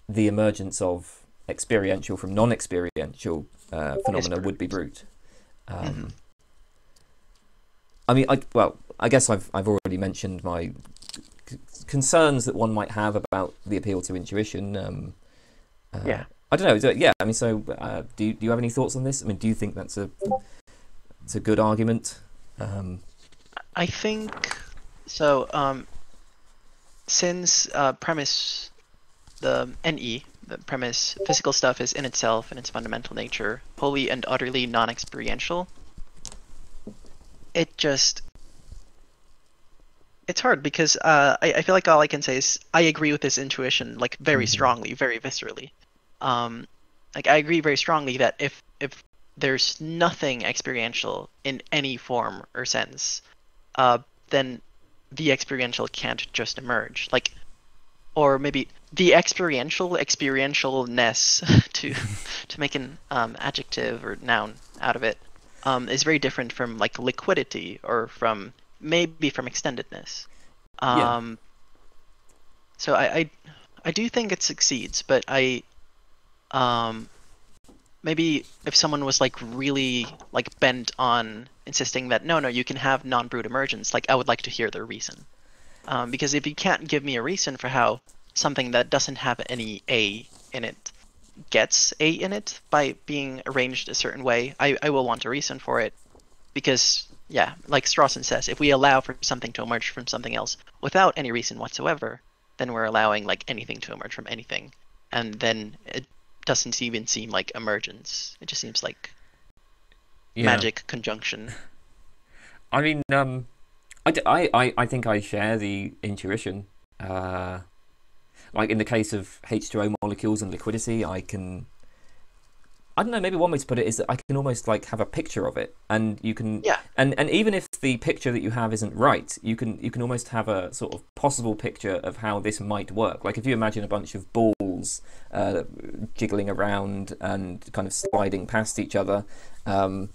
the emergence of experiential from non-experiential uh, phenomena would be brute. Um, mm-hmm. I mean, I, well, I guess I've I've already mentioned my c- concerns that one might have about the appeal to intuition. Um, uh, yeah. I don't know. Yeah, I mean, so uh, do you, do you have any thoughts on this? I mean, do you think that's a it's a good argument? Um, I think so. Um, since uh, premise the NE, the premise, physical stuff is in itself, in its fundamental nature, wholly and utterly non-experiential. It just it's hard because uh, I, I feel like all I can say is I agree with this intuition like very mm-hmm. strongly, very viscerally. Um, like I agree very strongly that if if there's nothing experiential in any form or sense, uh, then the experiential can't just emerge. Like, or maybe the experiential experientialness to to make an um, adjective or noun out of it um, is very different from like liquidity or from maybe from extendedness. Um, yeah. So I, I, I do think it succeeds, but I, um, maybe if someone was like really like bent on insisting that no, no, you can have non-brute emergence, like I would like to hear their reason, um, because if you can't give me a reason for how something that doesn't have any a in it gets a in it by being arranged a certain way, I, I will want a reason for it, because yeah, like Strawson says, if we allow for something to emerge from something else without any reason whatsoever, then we're allowing like anything to emerge from anything, and then it doesn't even seem like emergence. It just seems like yeah. magic conjunction. I mean, um, I, I, I think I share the intuition. Uh, like in the case of H2O molecules and liquidity, I can I don't know. Maybe one way to put it is that I can almost like have a picture of it, and you can. Yeah. And and even if the picture that you have isn't right, you can you can almost have a sort of possible picture of how this might work. Like if you imagine a bunch of balls uh, jiggling around and kind of sliding past each other, um,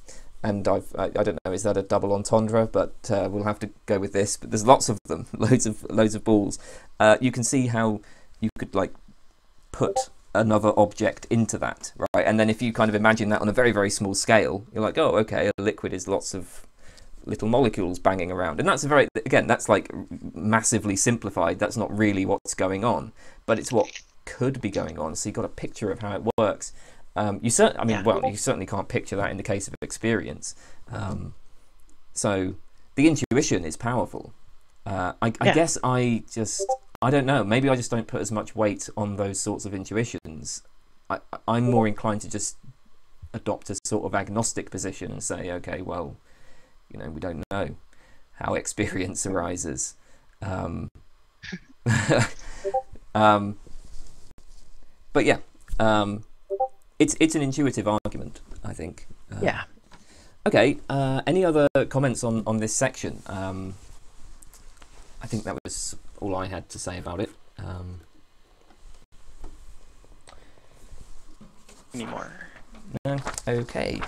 and I've, I, I don't know, is that a double entendre? But uh, we'll have to go with this. But there's lots of them, loads of loads of balls. Uh, you can see how you could like put another object into that, right? And then if you kind of imagine that on a very very small scale, you're like, oh, okay, a liquid is lots of little molecules banging around, and that's a very again, that's like massively simplified. That's not really what's going on, but it's what could be going on. So you've got a picture of how it works. Um, you certainly, I mean, Yeah. well, you certainly can't picture that in the case of experience. Um, so the intuition is powerful. Uh, I, I Yeah. guess I just, I don't know. Maybe I just don't put as much weight on those sorts of intuitions. I, I'm more inclined to just adopt a sort of agnostic position and say, okay, well, you know, we don't know how experience arises. Um, um, but yeah, um, it's it's an intuitive argument, I think. Uh, Yeah. Okay. Uh, any other comments on on this section? Um, I think that was all I had to say about it. Um, Anymore. no? Okay.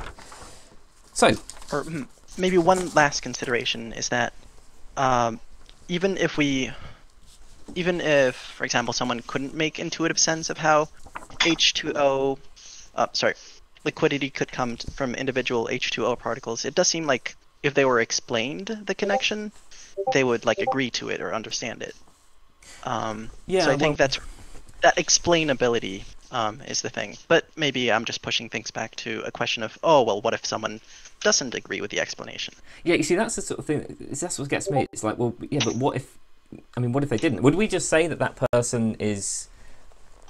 So, or hmm, maybe one last consideration is that um, even if we even if for example someone couldn't make intuitive sense of how h2o uh, sorry liquidity could come from individual h2o particles it does seem like if they were explained the connection they would like agree to it or understand it um, Yeah, so i think that's that explainability um, is the thing but maybe i'm just pushing things back to a question of oh well what if someone doesn't agree with the explanation Yeah, you see, that's the sort of thing. That's what gets me. It's like, well, yeah, but what if? I mean, what if they didn't? Would we just say that that person is,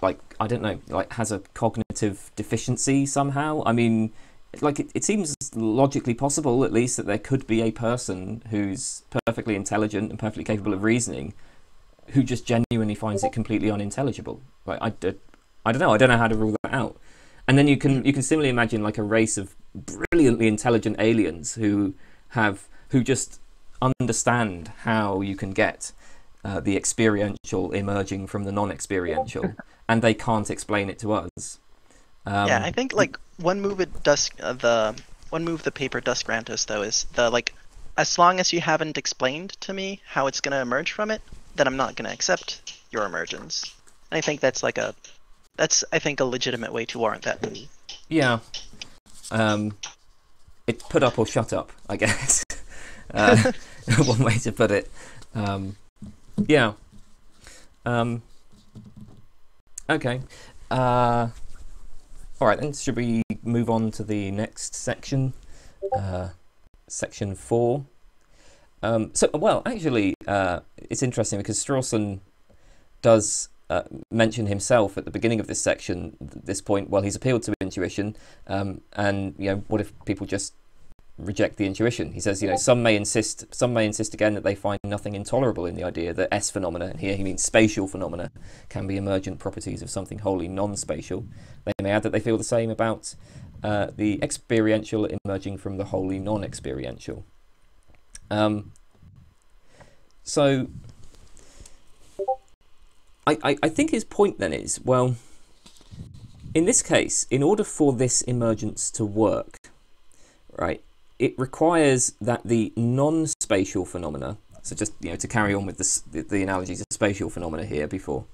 like, I don't know, like has a cognitive deficiency somehow? I mean, like, it, it seems logically possible, at least, that there could be a person who's perfectly intelligent and perfectly capable of reasoning, who just genuinely finds it completely unintelligible. Like, I, d- I don't know. I don't know how to rule that out. And then you can you can similarly imagine like a race of brilliantly intelligent aliens who have who just understand how you can get uh, the experiential emerging from the non-experiential, and they can't explain it to us. Um, yeah, I think like one move it does uh, the one move the paper does grant us though is the like as long as you haven't explained to me how it's gonna emerge from it, then I'm not gonna accept your emergence. And I think that's like a that's I think a legitimate way to warrant that. Yeah. Um, it's put up or shut up, I guess. uh, one way to put it. Um, yeah. Um, okay. Uh, all right, then. Should we move on to the next section? Uh, section four. Um, so, well, actually, uh, it's interesting because Strawson does uh, mention himself at the beginning of this section, this point, well, he's appealed to intuition, um, and you know, what if people just reject the intuition? He says, you know, some may insist, some may insist again that they find nothing intolerable in the idea that S phenomena, and here he means spatial phenomena, can be emergent properties of something wholly non-spatial. They may add that they feel the same about uh, the experiential emerging from the wholly non-experiential. Um, so I, I, I think his point then is well, in this case, in order for this emergence to work, right, it requires that the non spatial phenomena, so just you know, to carry on with the, the analogies of spatial phenomena here before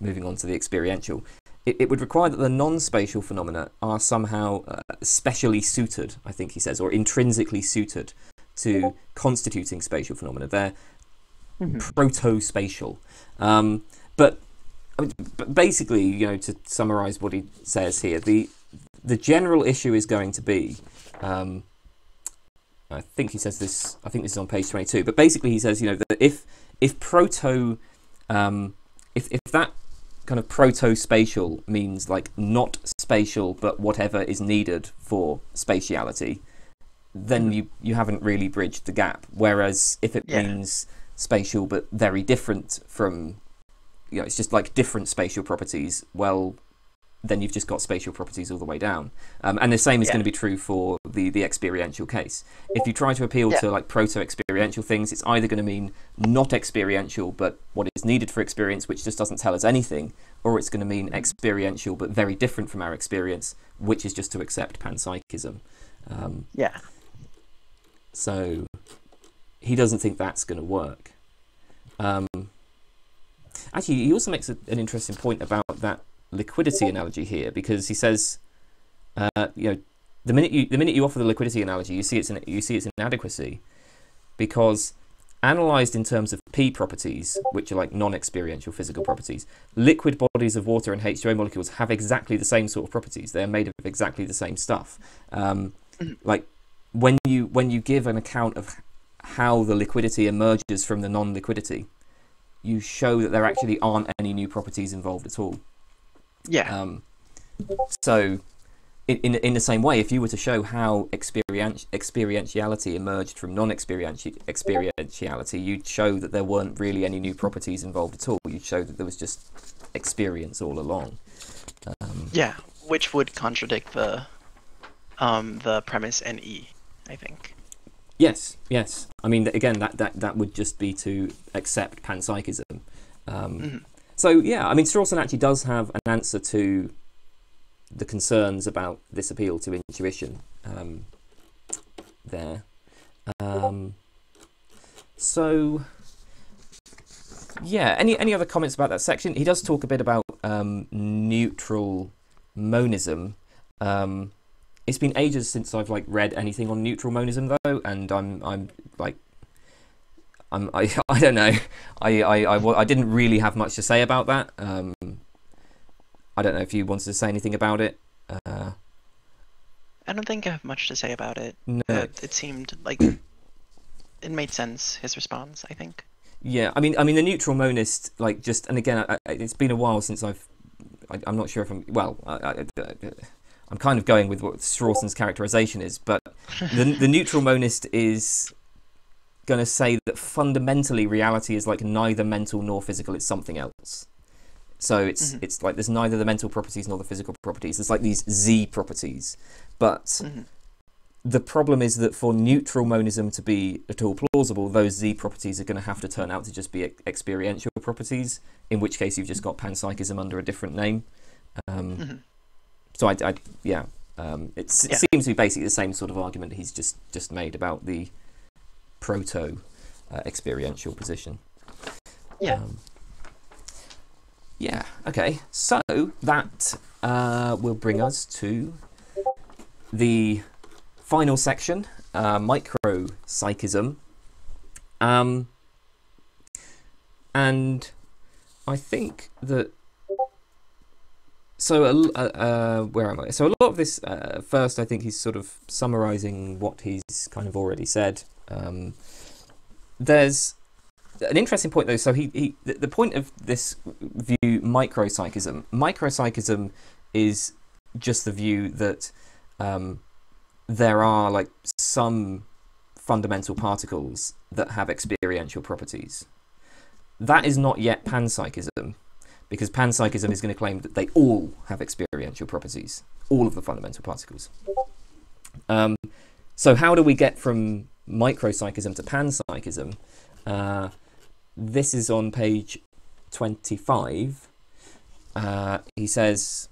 moving on to the experiential, it, it would require that the non spatial phenomena are somehow uh, specially suited, I think he says, or intrinsically suited to constituting spatial phenomena. They're proto-spatial. Um, but, I mean, but basically, you know, to summarise what he says here, the the general issue is going to be, um, I think he says this. I think this is on page twenty-two. But basically, he says, you know, that if if proto, um, if if that kind of proto-spatial means like not spatial, but whatever is needed for spatiality, then you you haven't really bridged the gap. Whereas if it Yeah. means spatial but very different from, you know, it's just like different spatial properties. Well, then you've just got spatial properties all the way down. Um, and the same is Yeah. going to be true for the the experiential case. If you try to appeal Yeah. to like proto-experiential things, it's either going to mean not experiential but what is needed for experience, which just doesn't tell us anything, or it's going to mean experiential but very different from our experience, which is just to accept panpsychism. Um, Yeah. So he doesn't think that's going to work. Um, actually, he also makes a, an interesting point about that liquidity analogy here because he says, uh, you know, the minute you the minute you offer the liquidity analogy, you see its you see its inadequacy because analyzed in terms of P properties, which are like non-experiential physical properties, liquid bodies of water and H2O molecules have exactly the same sort of properties. They're made of exactly the same stuff. Um, like when you when you give an account of how the liquidity emerges from the non-liquidity, you show that there actually aren't any new properties involved at all. Yeah. Um, so, in, in in the same way, if you were to show how experience experientiality emerged from non-experientiality, you'd show that there weren't really any new properties involved at all. You'd show that there was just experience all along. Um, yeah, which would contradict the um, the premise NE, I think. Yes, yes. I mean, again, that, that, that would just be to accept panpsychism. Um, Mm-hmm. So, yeah, I mean, Strawson actually does have an answer to the concerns about this appeal to intuition um, there. Um, so, yeah, any, any other comments about that section? He does talk a bit about um, neutral monism. Um, it's been ages since I've like read anything on neutral monism though, and I'm I'm like I'm I, I don't know I, I, I, I didn't really have much to say about that. Um, I don't know if you wanted to say anything about it. Uh, I don't think I have much to say about it. no, Uh, it seemed like it made sense. His response, I think. yeah, I mean I mean the neutral monist like just and again I, I, it's been a while since I've I, I'm not sure if I'm well I, I, I'm kind of going with what Strawson's characterization is, but the the neutral monist is going to say that fundamentally reality is like neither mental nor physical; it's something else. So it's Mhm. it's like there's neither the mental properties nor the physical properties. There's like these Z properties, but Mhm. the problem is that for neutral monism to be at all plausible, those Z properties are going to have to turn out to just be experiential properties. In which case, you've just got panpsychism under a different name. Um, Mhm. So I, I yeah, um, it Yeah. seems to be basically the same sort of argument he's just just made about the proto uh, experiential position. Yeah. Um, yeah. Okay. So that uh, will bring us to the final section, uh, micropsychism. Um, and I think that so uh, uh, where am I? So a lot of this uh, first, I think he's sort of summarising what he's kind of already said. Um, there's an interesting point though. So he, he the, the point of this view, micropsychism. Micropsychism is just the view that um, there are like some fundamental particles that have experiential properties. That is not yet panpsychism because panpsychism is going to claim that they all have experiential properties, all of the fundamental particles. Um, so, how do we get from micropsychism to panpsychism? Uh, this is on page 25. Uh, he says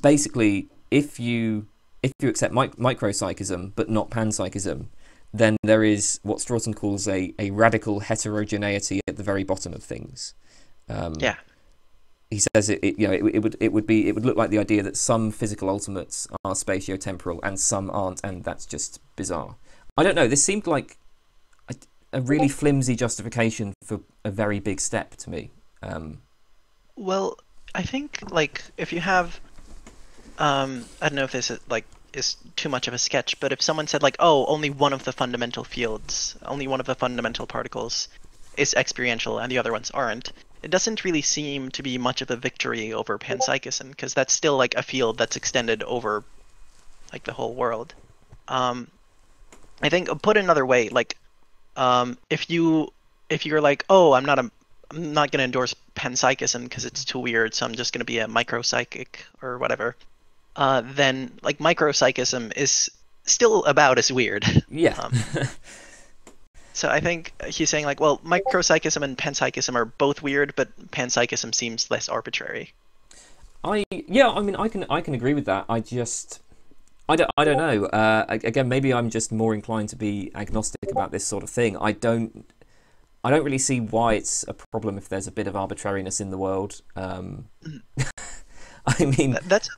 basically, if you if you accept mic- micropsychism but not panpsychism, then there is what Strawson calls a, a radical heterogeneity at the very bottom of things. Um, Yeah. He says it, it you know it, it would it would be it would look like the idea that some physical ultimates are spatiotemporal and some aren't, and that's just bizarre. I don't know. This seemed like a, a really flimsy justification for a very big step to me. Um, Well, I think like if you have, um, I don't know if this is like is too much of a sketch, but if someone said like, oh, only one of the fundamental fields, only one of the fundamental particles, is experiential and the other ones aren't, it doesn't really seem to be much of a victory over panpsychism because that's still like a field that's extended over, like the whole world. Um, I think put another way, like, um, if you if you're like, oh, I'm not a I'm not going to endorse panpsychism because it's too weird, so I'm just going to be a micropsychic or whatever. Uh, then like micropsychism is still about as weird. yeah. Um, so I think he's saying like, well, micropsychism and panpsychism are both weird, but panpsychism seems less arbitrary. I yeah, I mean, I can I can agree with that. I just I don't, I don't know. Uh, again, maybe I'm just more inclined to be agnostic about this sort of thing. I don't, I don't really see why it's a problem if there's a bit of arbitrariness in the world. Um, I mean, That's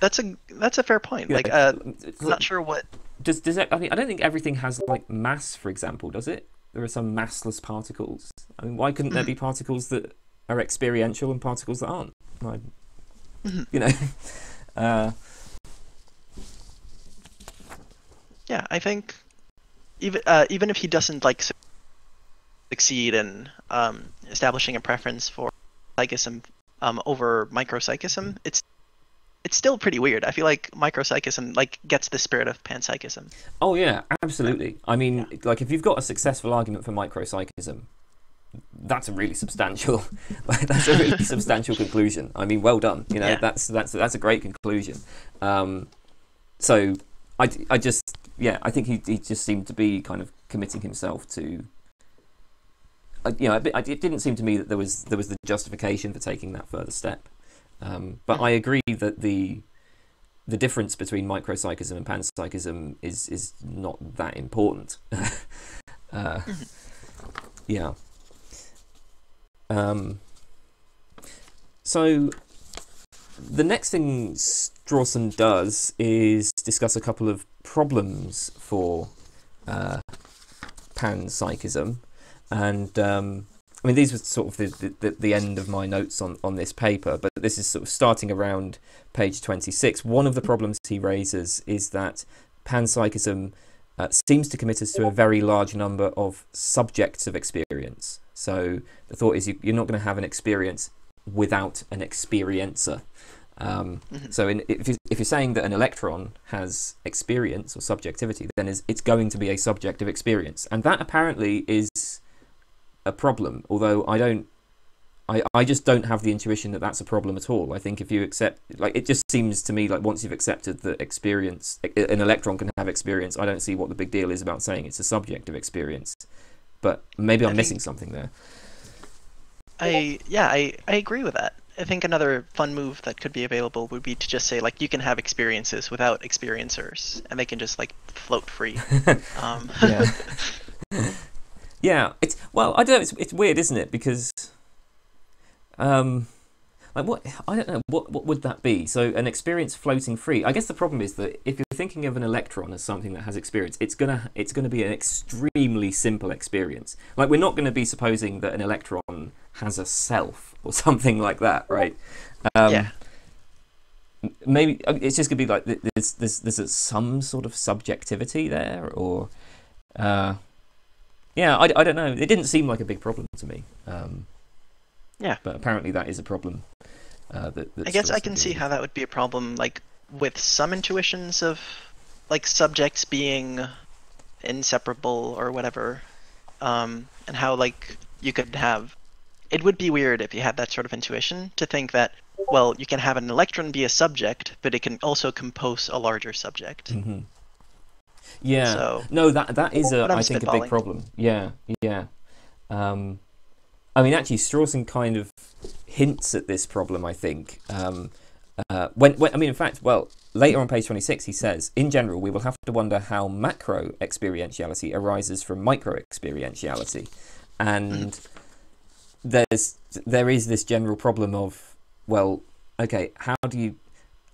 that's a that's a fair point. Like, uh, I'm not sure what. Does does it, I mean, I don't think everything has like mass, for example, does it? There are some massless particles. I mean, why couldn't there be particles that are experiential and particles that aren't? Like, Mhm. You know, uh, Yeah, I think even uh, even if he doesn't like succeed in um, establishing a preference for psychism um, over micropsychism, it's it's still pretty weird. I feel like micropsychism like gets the spirit of panpsychism. Oh yeah, absolutely. I mean, like if you've got a successful argument for micropsychism, that's a really substantial, that's a really substantial conclusion. I mean, well done. You know, Yeah. that's that's that's a great conclusion. Um, so I, I just yeah, I think he he just seemed to be kind of committing himself to. Uh, you know, I- it didn't seem to me that there was there was the justification for taking that further step. Um, but I agree that the the difference between micropsychism and panpsychism is is not that important. uh, yeah. Um, so the next thing Strawson does is discuss a couple of problems for uh, panpsychism, and um, I mean these were sort of the, the, the end of my notes on, on this paper, but this is sort of starting around page 26. One of the problems he raises is that panpsychism uh, seems to commit us to a very large number of subjects of experience. So the thought is you, you're not going to have an experience without an experiencer. Um, Mhm. So in, if, you, if you're saying that an electron has experience or subjectivity, then is, it's going to be a subjective experience. And that apparently is a problem, although I don't I, I just don't have the intuition that that's a problem at all. I think if you accept, like, it just seems to me like once you've accepted that experience, an electron can have experience, I don't see what the big deal is about saying it's a subjective experience. But maybe I I'm think- missing something there. I yeah, I, I agree with that. I think another fun move that could be available would be to just say like you can have experiences without experiencers, and they can just like float free. um, Yeah. it's well, I don't know. It's, it's weird, isn't it? Because, um, like what I don't know what what would that be? So an experience floating free. I guess the problem is that if you're thinking of an electron as something that has experience, it's gonna it's gonna be an extremely simple experience. Like we're not going to be supposing that an electron has a self or something like that, right? Um, yeah, maybe uh, it's just gonna be like there's there's there's some sort of subjectivity there or uh yeah I, I don't know it didn't seem like a big problem to me um Yeah. but apparently that is a problem uh that, I guess I can see how that would be a problem, like with some intuitions of like subjects being inseparable or whatever, um, and how like you could have. It would be weird if you had that sort of intuition to think that well, you can have an electron be a subject, but it can also compose a larger subject. with. Yeah. So- no that that is a I think a big problem. Yeah yeah. Um I mean actually Strawson kind of hints at this problem I think. Um Uh, when, when I mean, in fact, well, later on page 26, he says, in general, we will have to wonder how macro experientiality arises from micro experientiality, and there's there is this general problem of, well, okay, how do you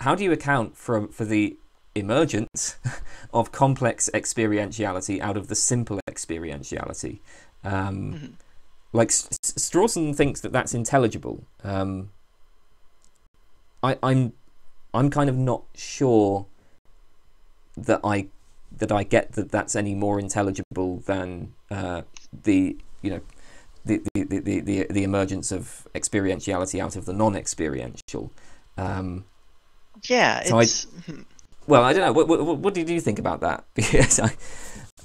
how do you account for for the emergence of complex experientiality out of the simple experientiality? Um, Mhm. like Strawson thinks that that's intelligible. Um, I, I'm I'm kind of not sure that I that I get that that's any more intelligible than uh, the you know the the, the, the, the emergence of experientiality out of the non-experiential. Um, Yeah, So it's. hmm. Well, I don't know. What, what, what did you think about that? Because I,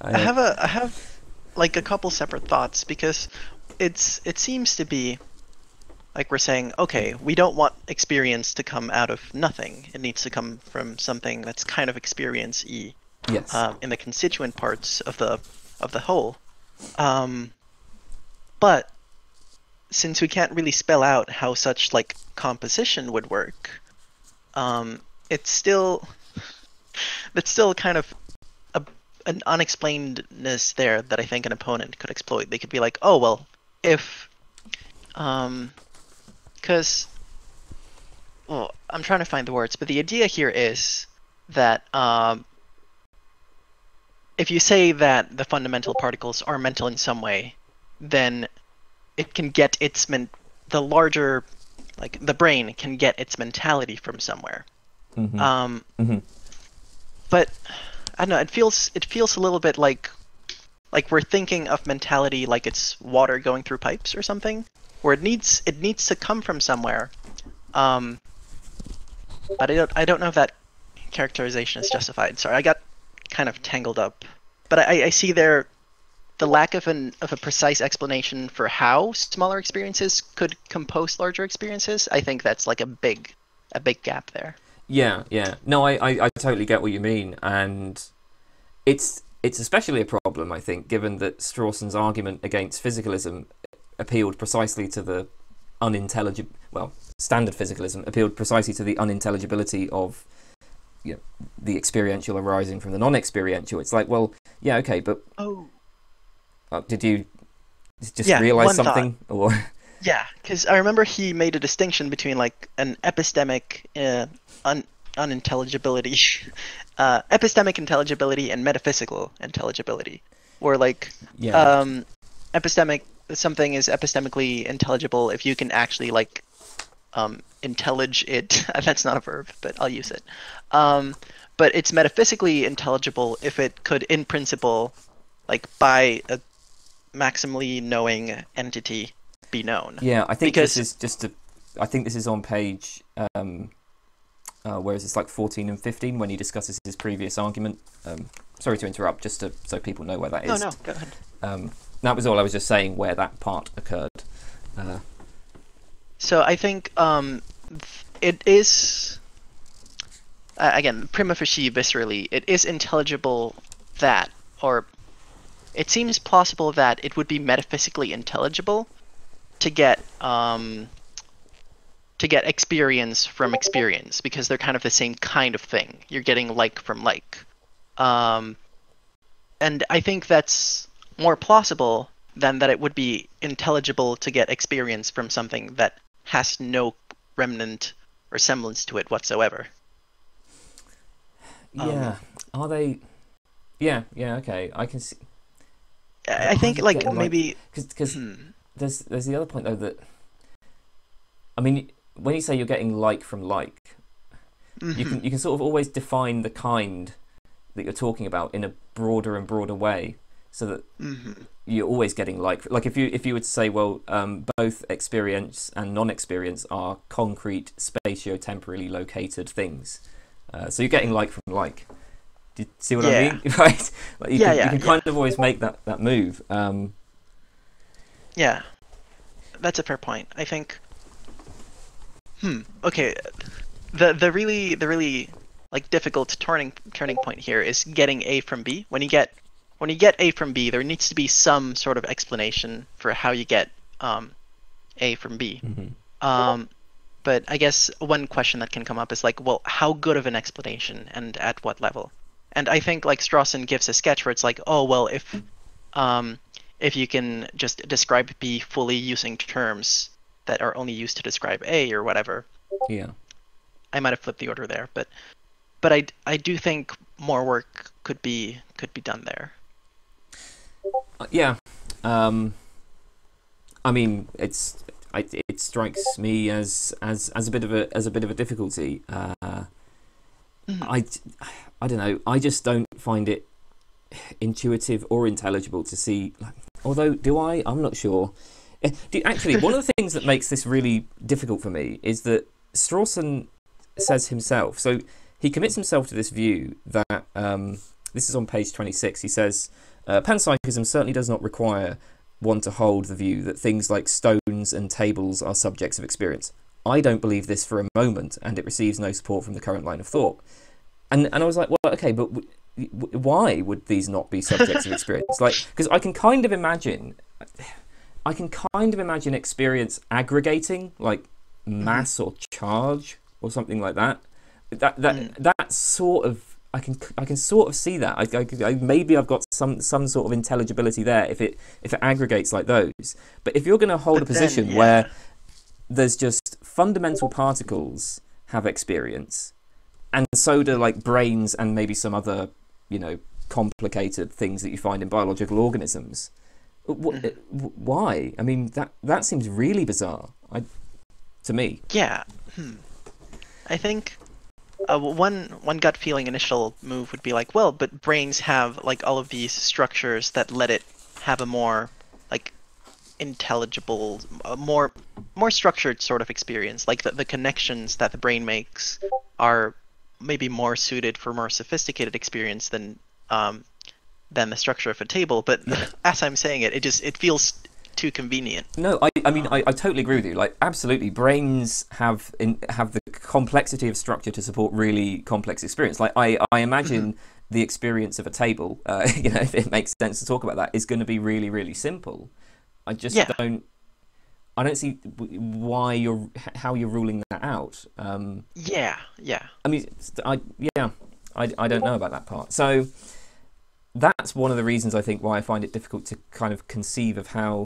I, I have a I have like a couple separate thoughts because it's it seems to be like we're saying okay we don't want experience to come out of nothing it needs to come from something that's kind of experience y yes. um, in the constituent parts of the of the whole um, but since we can't really spell out how such like composition would work um, it's still that's still kind of a, an unexplainedness there that I think an opponent could exploit. They could be like, oh well, if um, because well, I'm trying to find the words, but the idea here is that um, if you say that the fundamental particles are mental in some way, then it can get its men- the larger like the brain can get its mentality from somewhere. Mhm. Um, Mhm. But I don't know. It feels it feels a little bit like like we're thinking of mentality like it's water going through pipes or something, where it needs it needs to come from somewhere. Um, but I don't I don't know if that characterization is justified. Sorry, I got kind of tangled up. But I, I see there the lack of an of a precise explanation for how smaller experiences could compose larger experiences. I think that's like a big a big gap there. Yeah, yeah. No, I, I, I totally get what you mean, and it's it's especially a problem, I think, given that Strawson's argument against physicalism appealed precisely to the unintelligible. Well, standard physicalism appealed precisely to the unintelligibility of you know, the experiential arising from the non-experiential. It's like, well, yeah, okay, but Oh. uh, did you just Yeah, realize one thought. something, or Yeah, because I remember he made a distinction between like an epistemic uh, un- unintelligibility, uh, epistemic intelligibility and metaphysical intelligibility, where like yeah, um, epistemic something is epistemically intelligible if you can actually like um, intellige it. That's not a verb, but I'll use it. Um, but it's metaphysically intelligible if it could, in principle, like by a maximally knowing entity, be known. Yeah, I think because- this is just a. I think this is on page. Um, uh, where is this like 14 and 15 when he discusses his previous argument? Um, sorry to interrupt, just to, so people know where that is. No, no, go ahead. Um, that was all. I was just saying where that part occurred. Uh, So I think um, it is uh, again prima facie viscerally it is intelligible that or it seems plausible that it would be metaphysically intelligible to get um, to get experience from experience because they're kind of the same kind of thing. You're getting like from like. Um, and I think that's more plausible than that it would be intelligible to get experience from something that has no remnant or semblance to it whatsoever. Um, yeah, are they? Yeah, yeah. Okay, I can see I I think like like- maybe because hmm, there's there's the other point though that I mean when you say you're getting like from like, you mhm. can you can sort of always define the kind that you're talking about in a broader and broader way, so that Mhm. you're always getting like like if you if you were to say well um, both experience and non-experience are concrete spatio-temporally located things uh, so you're getting like from like do you see what i mean right like you Yeah, can, yeah, you can yeah. kind of always make that that move um, Yeah, that's a fair point. I think. Hmm. Okay. The the really the really like difficult turning turning point here is getting A from B. When you get when you get A from B, there needs to be some sort of explanation for how you get um, A from B. Um, but I guess one question that can come up is like, well, how good of an explanation and at what level? And I think like Strawson gives a sketch where it's like, oh well, if um, if you can just describe B fully using terms that are only used to describe A or whatever. yeah I might have flipped the order there, but but I, I do think more work could be could be done there. Uh, yeah um, i mean it's I, it strikes me as as as a bit of a as a bit of a difficulty uh, Mhm. I, I don't know. I just don't find it intuitive or intelligible to see. Like, although, do I? I'm not sure. Eh, Do, actually, one of the things that makes this really difficult for me is that Strawson says himself. So he commits himself to this view that um, this is on page 26. He says uh, panpsychism certainly does not require one to hold the view that things like stones and tables are subjects of experience. I don't believe this for a moment, and it receives no support from the current line of thought. And and I was like, well, okay, but why would these not be subjects of experience? Like, because I can kind of imagine, I can kind of imagine experience aggregating, like mass or charge or something like that. That that Mm. that sort of I can I can sort of see that. I, I, I, maybe I've got some some sort of intelligibility there if it if it aggregates like those. But if you're going to hold But a then, position yeah. where there's just fundamental particles have experience, and so do like brains and maybe some other you know complicated things that you find in biological organisms. Wh- Mhm. Why? I mean that that seems really bizarre. I to me. Yeah. Hmm. I think uh, one one gut feeling initial move would be like, well, but brains have like all of these structures that let it have a more like intelligible, more more structured sort of experience. Like the, the connections that the brain makes are maybe more suited for more sophisticated experience than um, than the structure of a table. But as I'm saying it, it just it feels too convenient. No, I, I mean, I, I totally agree with you. Like, absolutely, brains have in, have the complexity of structure to support really complex experience. Like, I, I imagine the experience of a table, uh, you know, if it makes sense to talk about that, is going to be really, really simple. I just Yeah. don't, I don't see why you're, how you're ruling that out. Um, Yeah, yeah. I mean, I yeah, I, I don't know about that part. So that's one of the reasons I think why I find it difficult to kind of conceive of how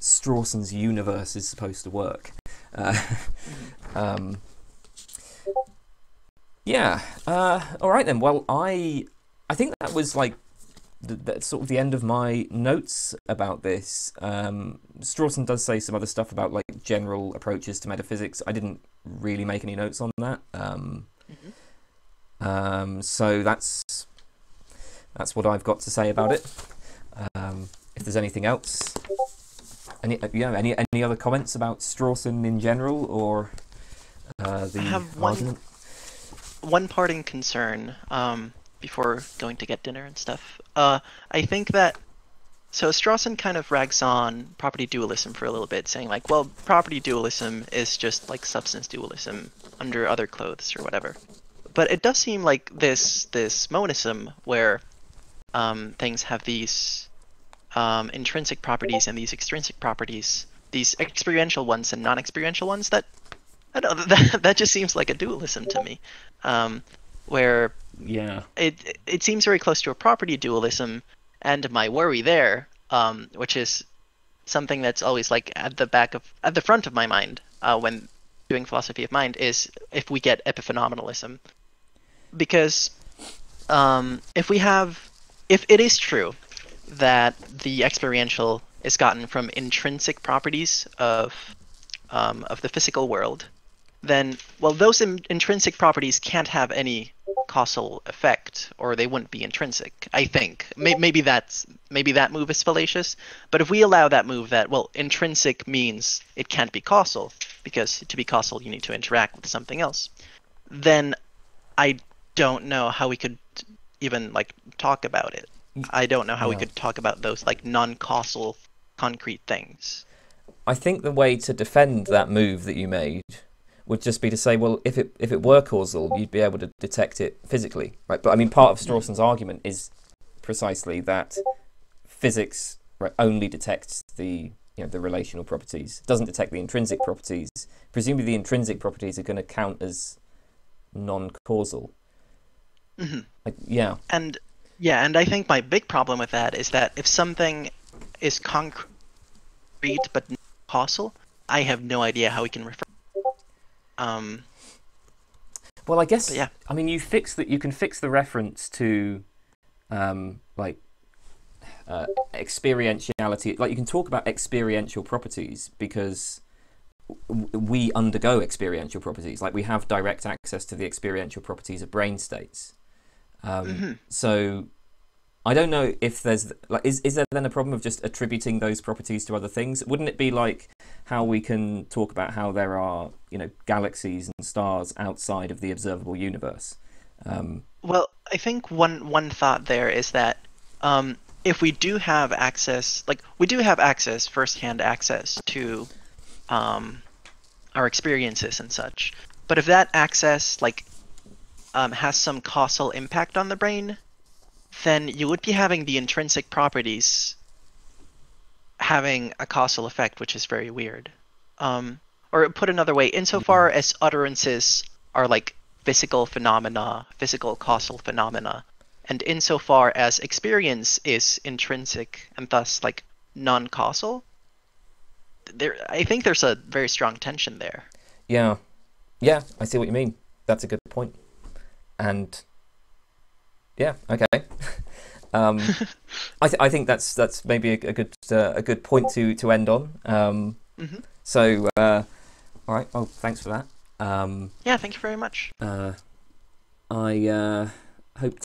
Strawson's universe is supposed to work. Uh, um, yeah. Uh, all right then. Well, I I think that was like that's sort of the end of my notes about this. Um, Strawson does say some other stuff about like general approaches to metaphysics. I didn't really make any notes on that. Um, um, so that's that's what I've got to say about it. Um, if there's anything else, any uh, yeah, any any other comments about Strawson in general or uh, the I have one- argument? one parting concern um, before going to get dinner and stuff. Uh, I think that so Strawson kind of rags on property dualism for a little bit, saying like, well, property dualism is just like substance dualism under other clothes or whatever. But it does seem like this this monism where um, things have these um, intrinsic properties and these extrinsic properties, these experiential ones and non-experiential ones that I don't know, that, that just seems like a dualism to me, um, where Yeah. it it seems very close to a property dualism, and my worry there, um, which is something that's always like at the back of at the front of my mind uh, when doing philosophy of mind is if we get epiphenomenalism, because um, if we have if it is true that the experiential is gotten from intrinsic properties of um, of the physical world, then well those in- intrinsic properties can't have any causal effect or they wouldn't be intrinsic i think. May- maybe that's maybe that move is fallacious but if we allow that move that well intrinsic means it can't be causal because to be causal you need to interact with something else then i don't know how we could even like talk about it. I don't know how we could talk about those like non-causal concrete things. I think the way to defend that move that you made would just be to say, well, if it if it were causal, you'd be able to detect it physically, right? But I mean, part of Strawson's argument is precisely that physics right, only detects the you know the relational properties, doesn't detect the intrinsic properties. Presumably, the intrinsic properties are going to count as non-causal. Mhm. Like, yeah, And yeah, and I think my big problem with that is that if something is concrete but not causal, I have no idea how we can refer. Um, Well, I guess. Yeah. I mean, you fix that. You can fix the reference to, um, like, uh, experientiality. Like, you can talk about experiential properties because we undergo experiential properties. Like, we have direct access to the experiential properties of brain states. Um, Mhm. So, I don't know if there's like, is is there then a problem of just attributing those properties to other things? Wouldn't it be like how we can talk about how there are you know galaxies and stars outside of the observable universe? Um, well, I think one one thought there is that um, if we do have access, like we do have access, firsthand access to um, our experiences and such, but if that access like um, has some causal impact on the brain, then you would be having the intrinsic properties having a causal effect, which is very weird. Um, or put another way, insofar as utterances are like physical phenomena, physical causal phenomena, and insofar as experience is intrinsic and thus like non-causal, there I think there's a very strong tension there. Yeah, yeah, I see what you mean. That's a good point. And yeah, okay. um, I, th- I think that's that's maybe a, a good uh, a good point to to end on. Um, Mhm. So, uh, all right. Oh, thanks for that. Um, Yeah, thank you very much. uh, I uh, hope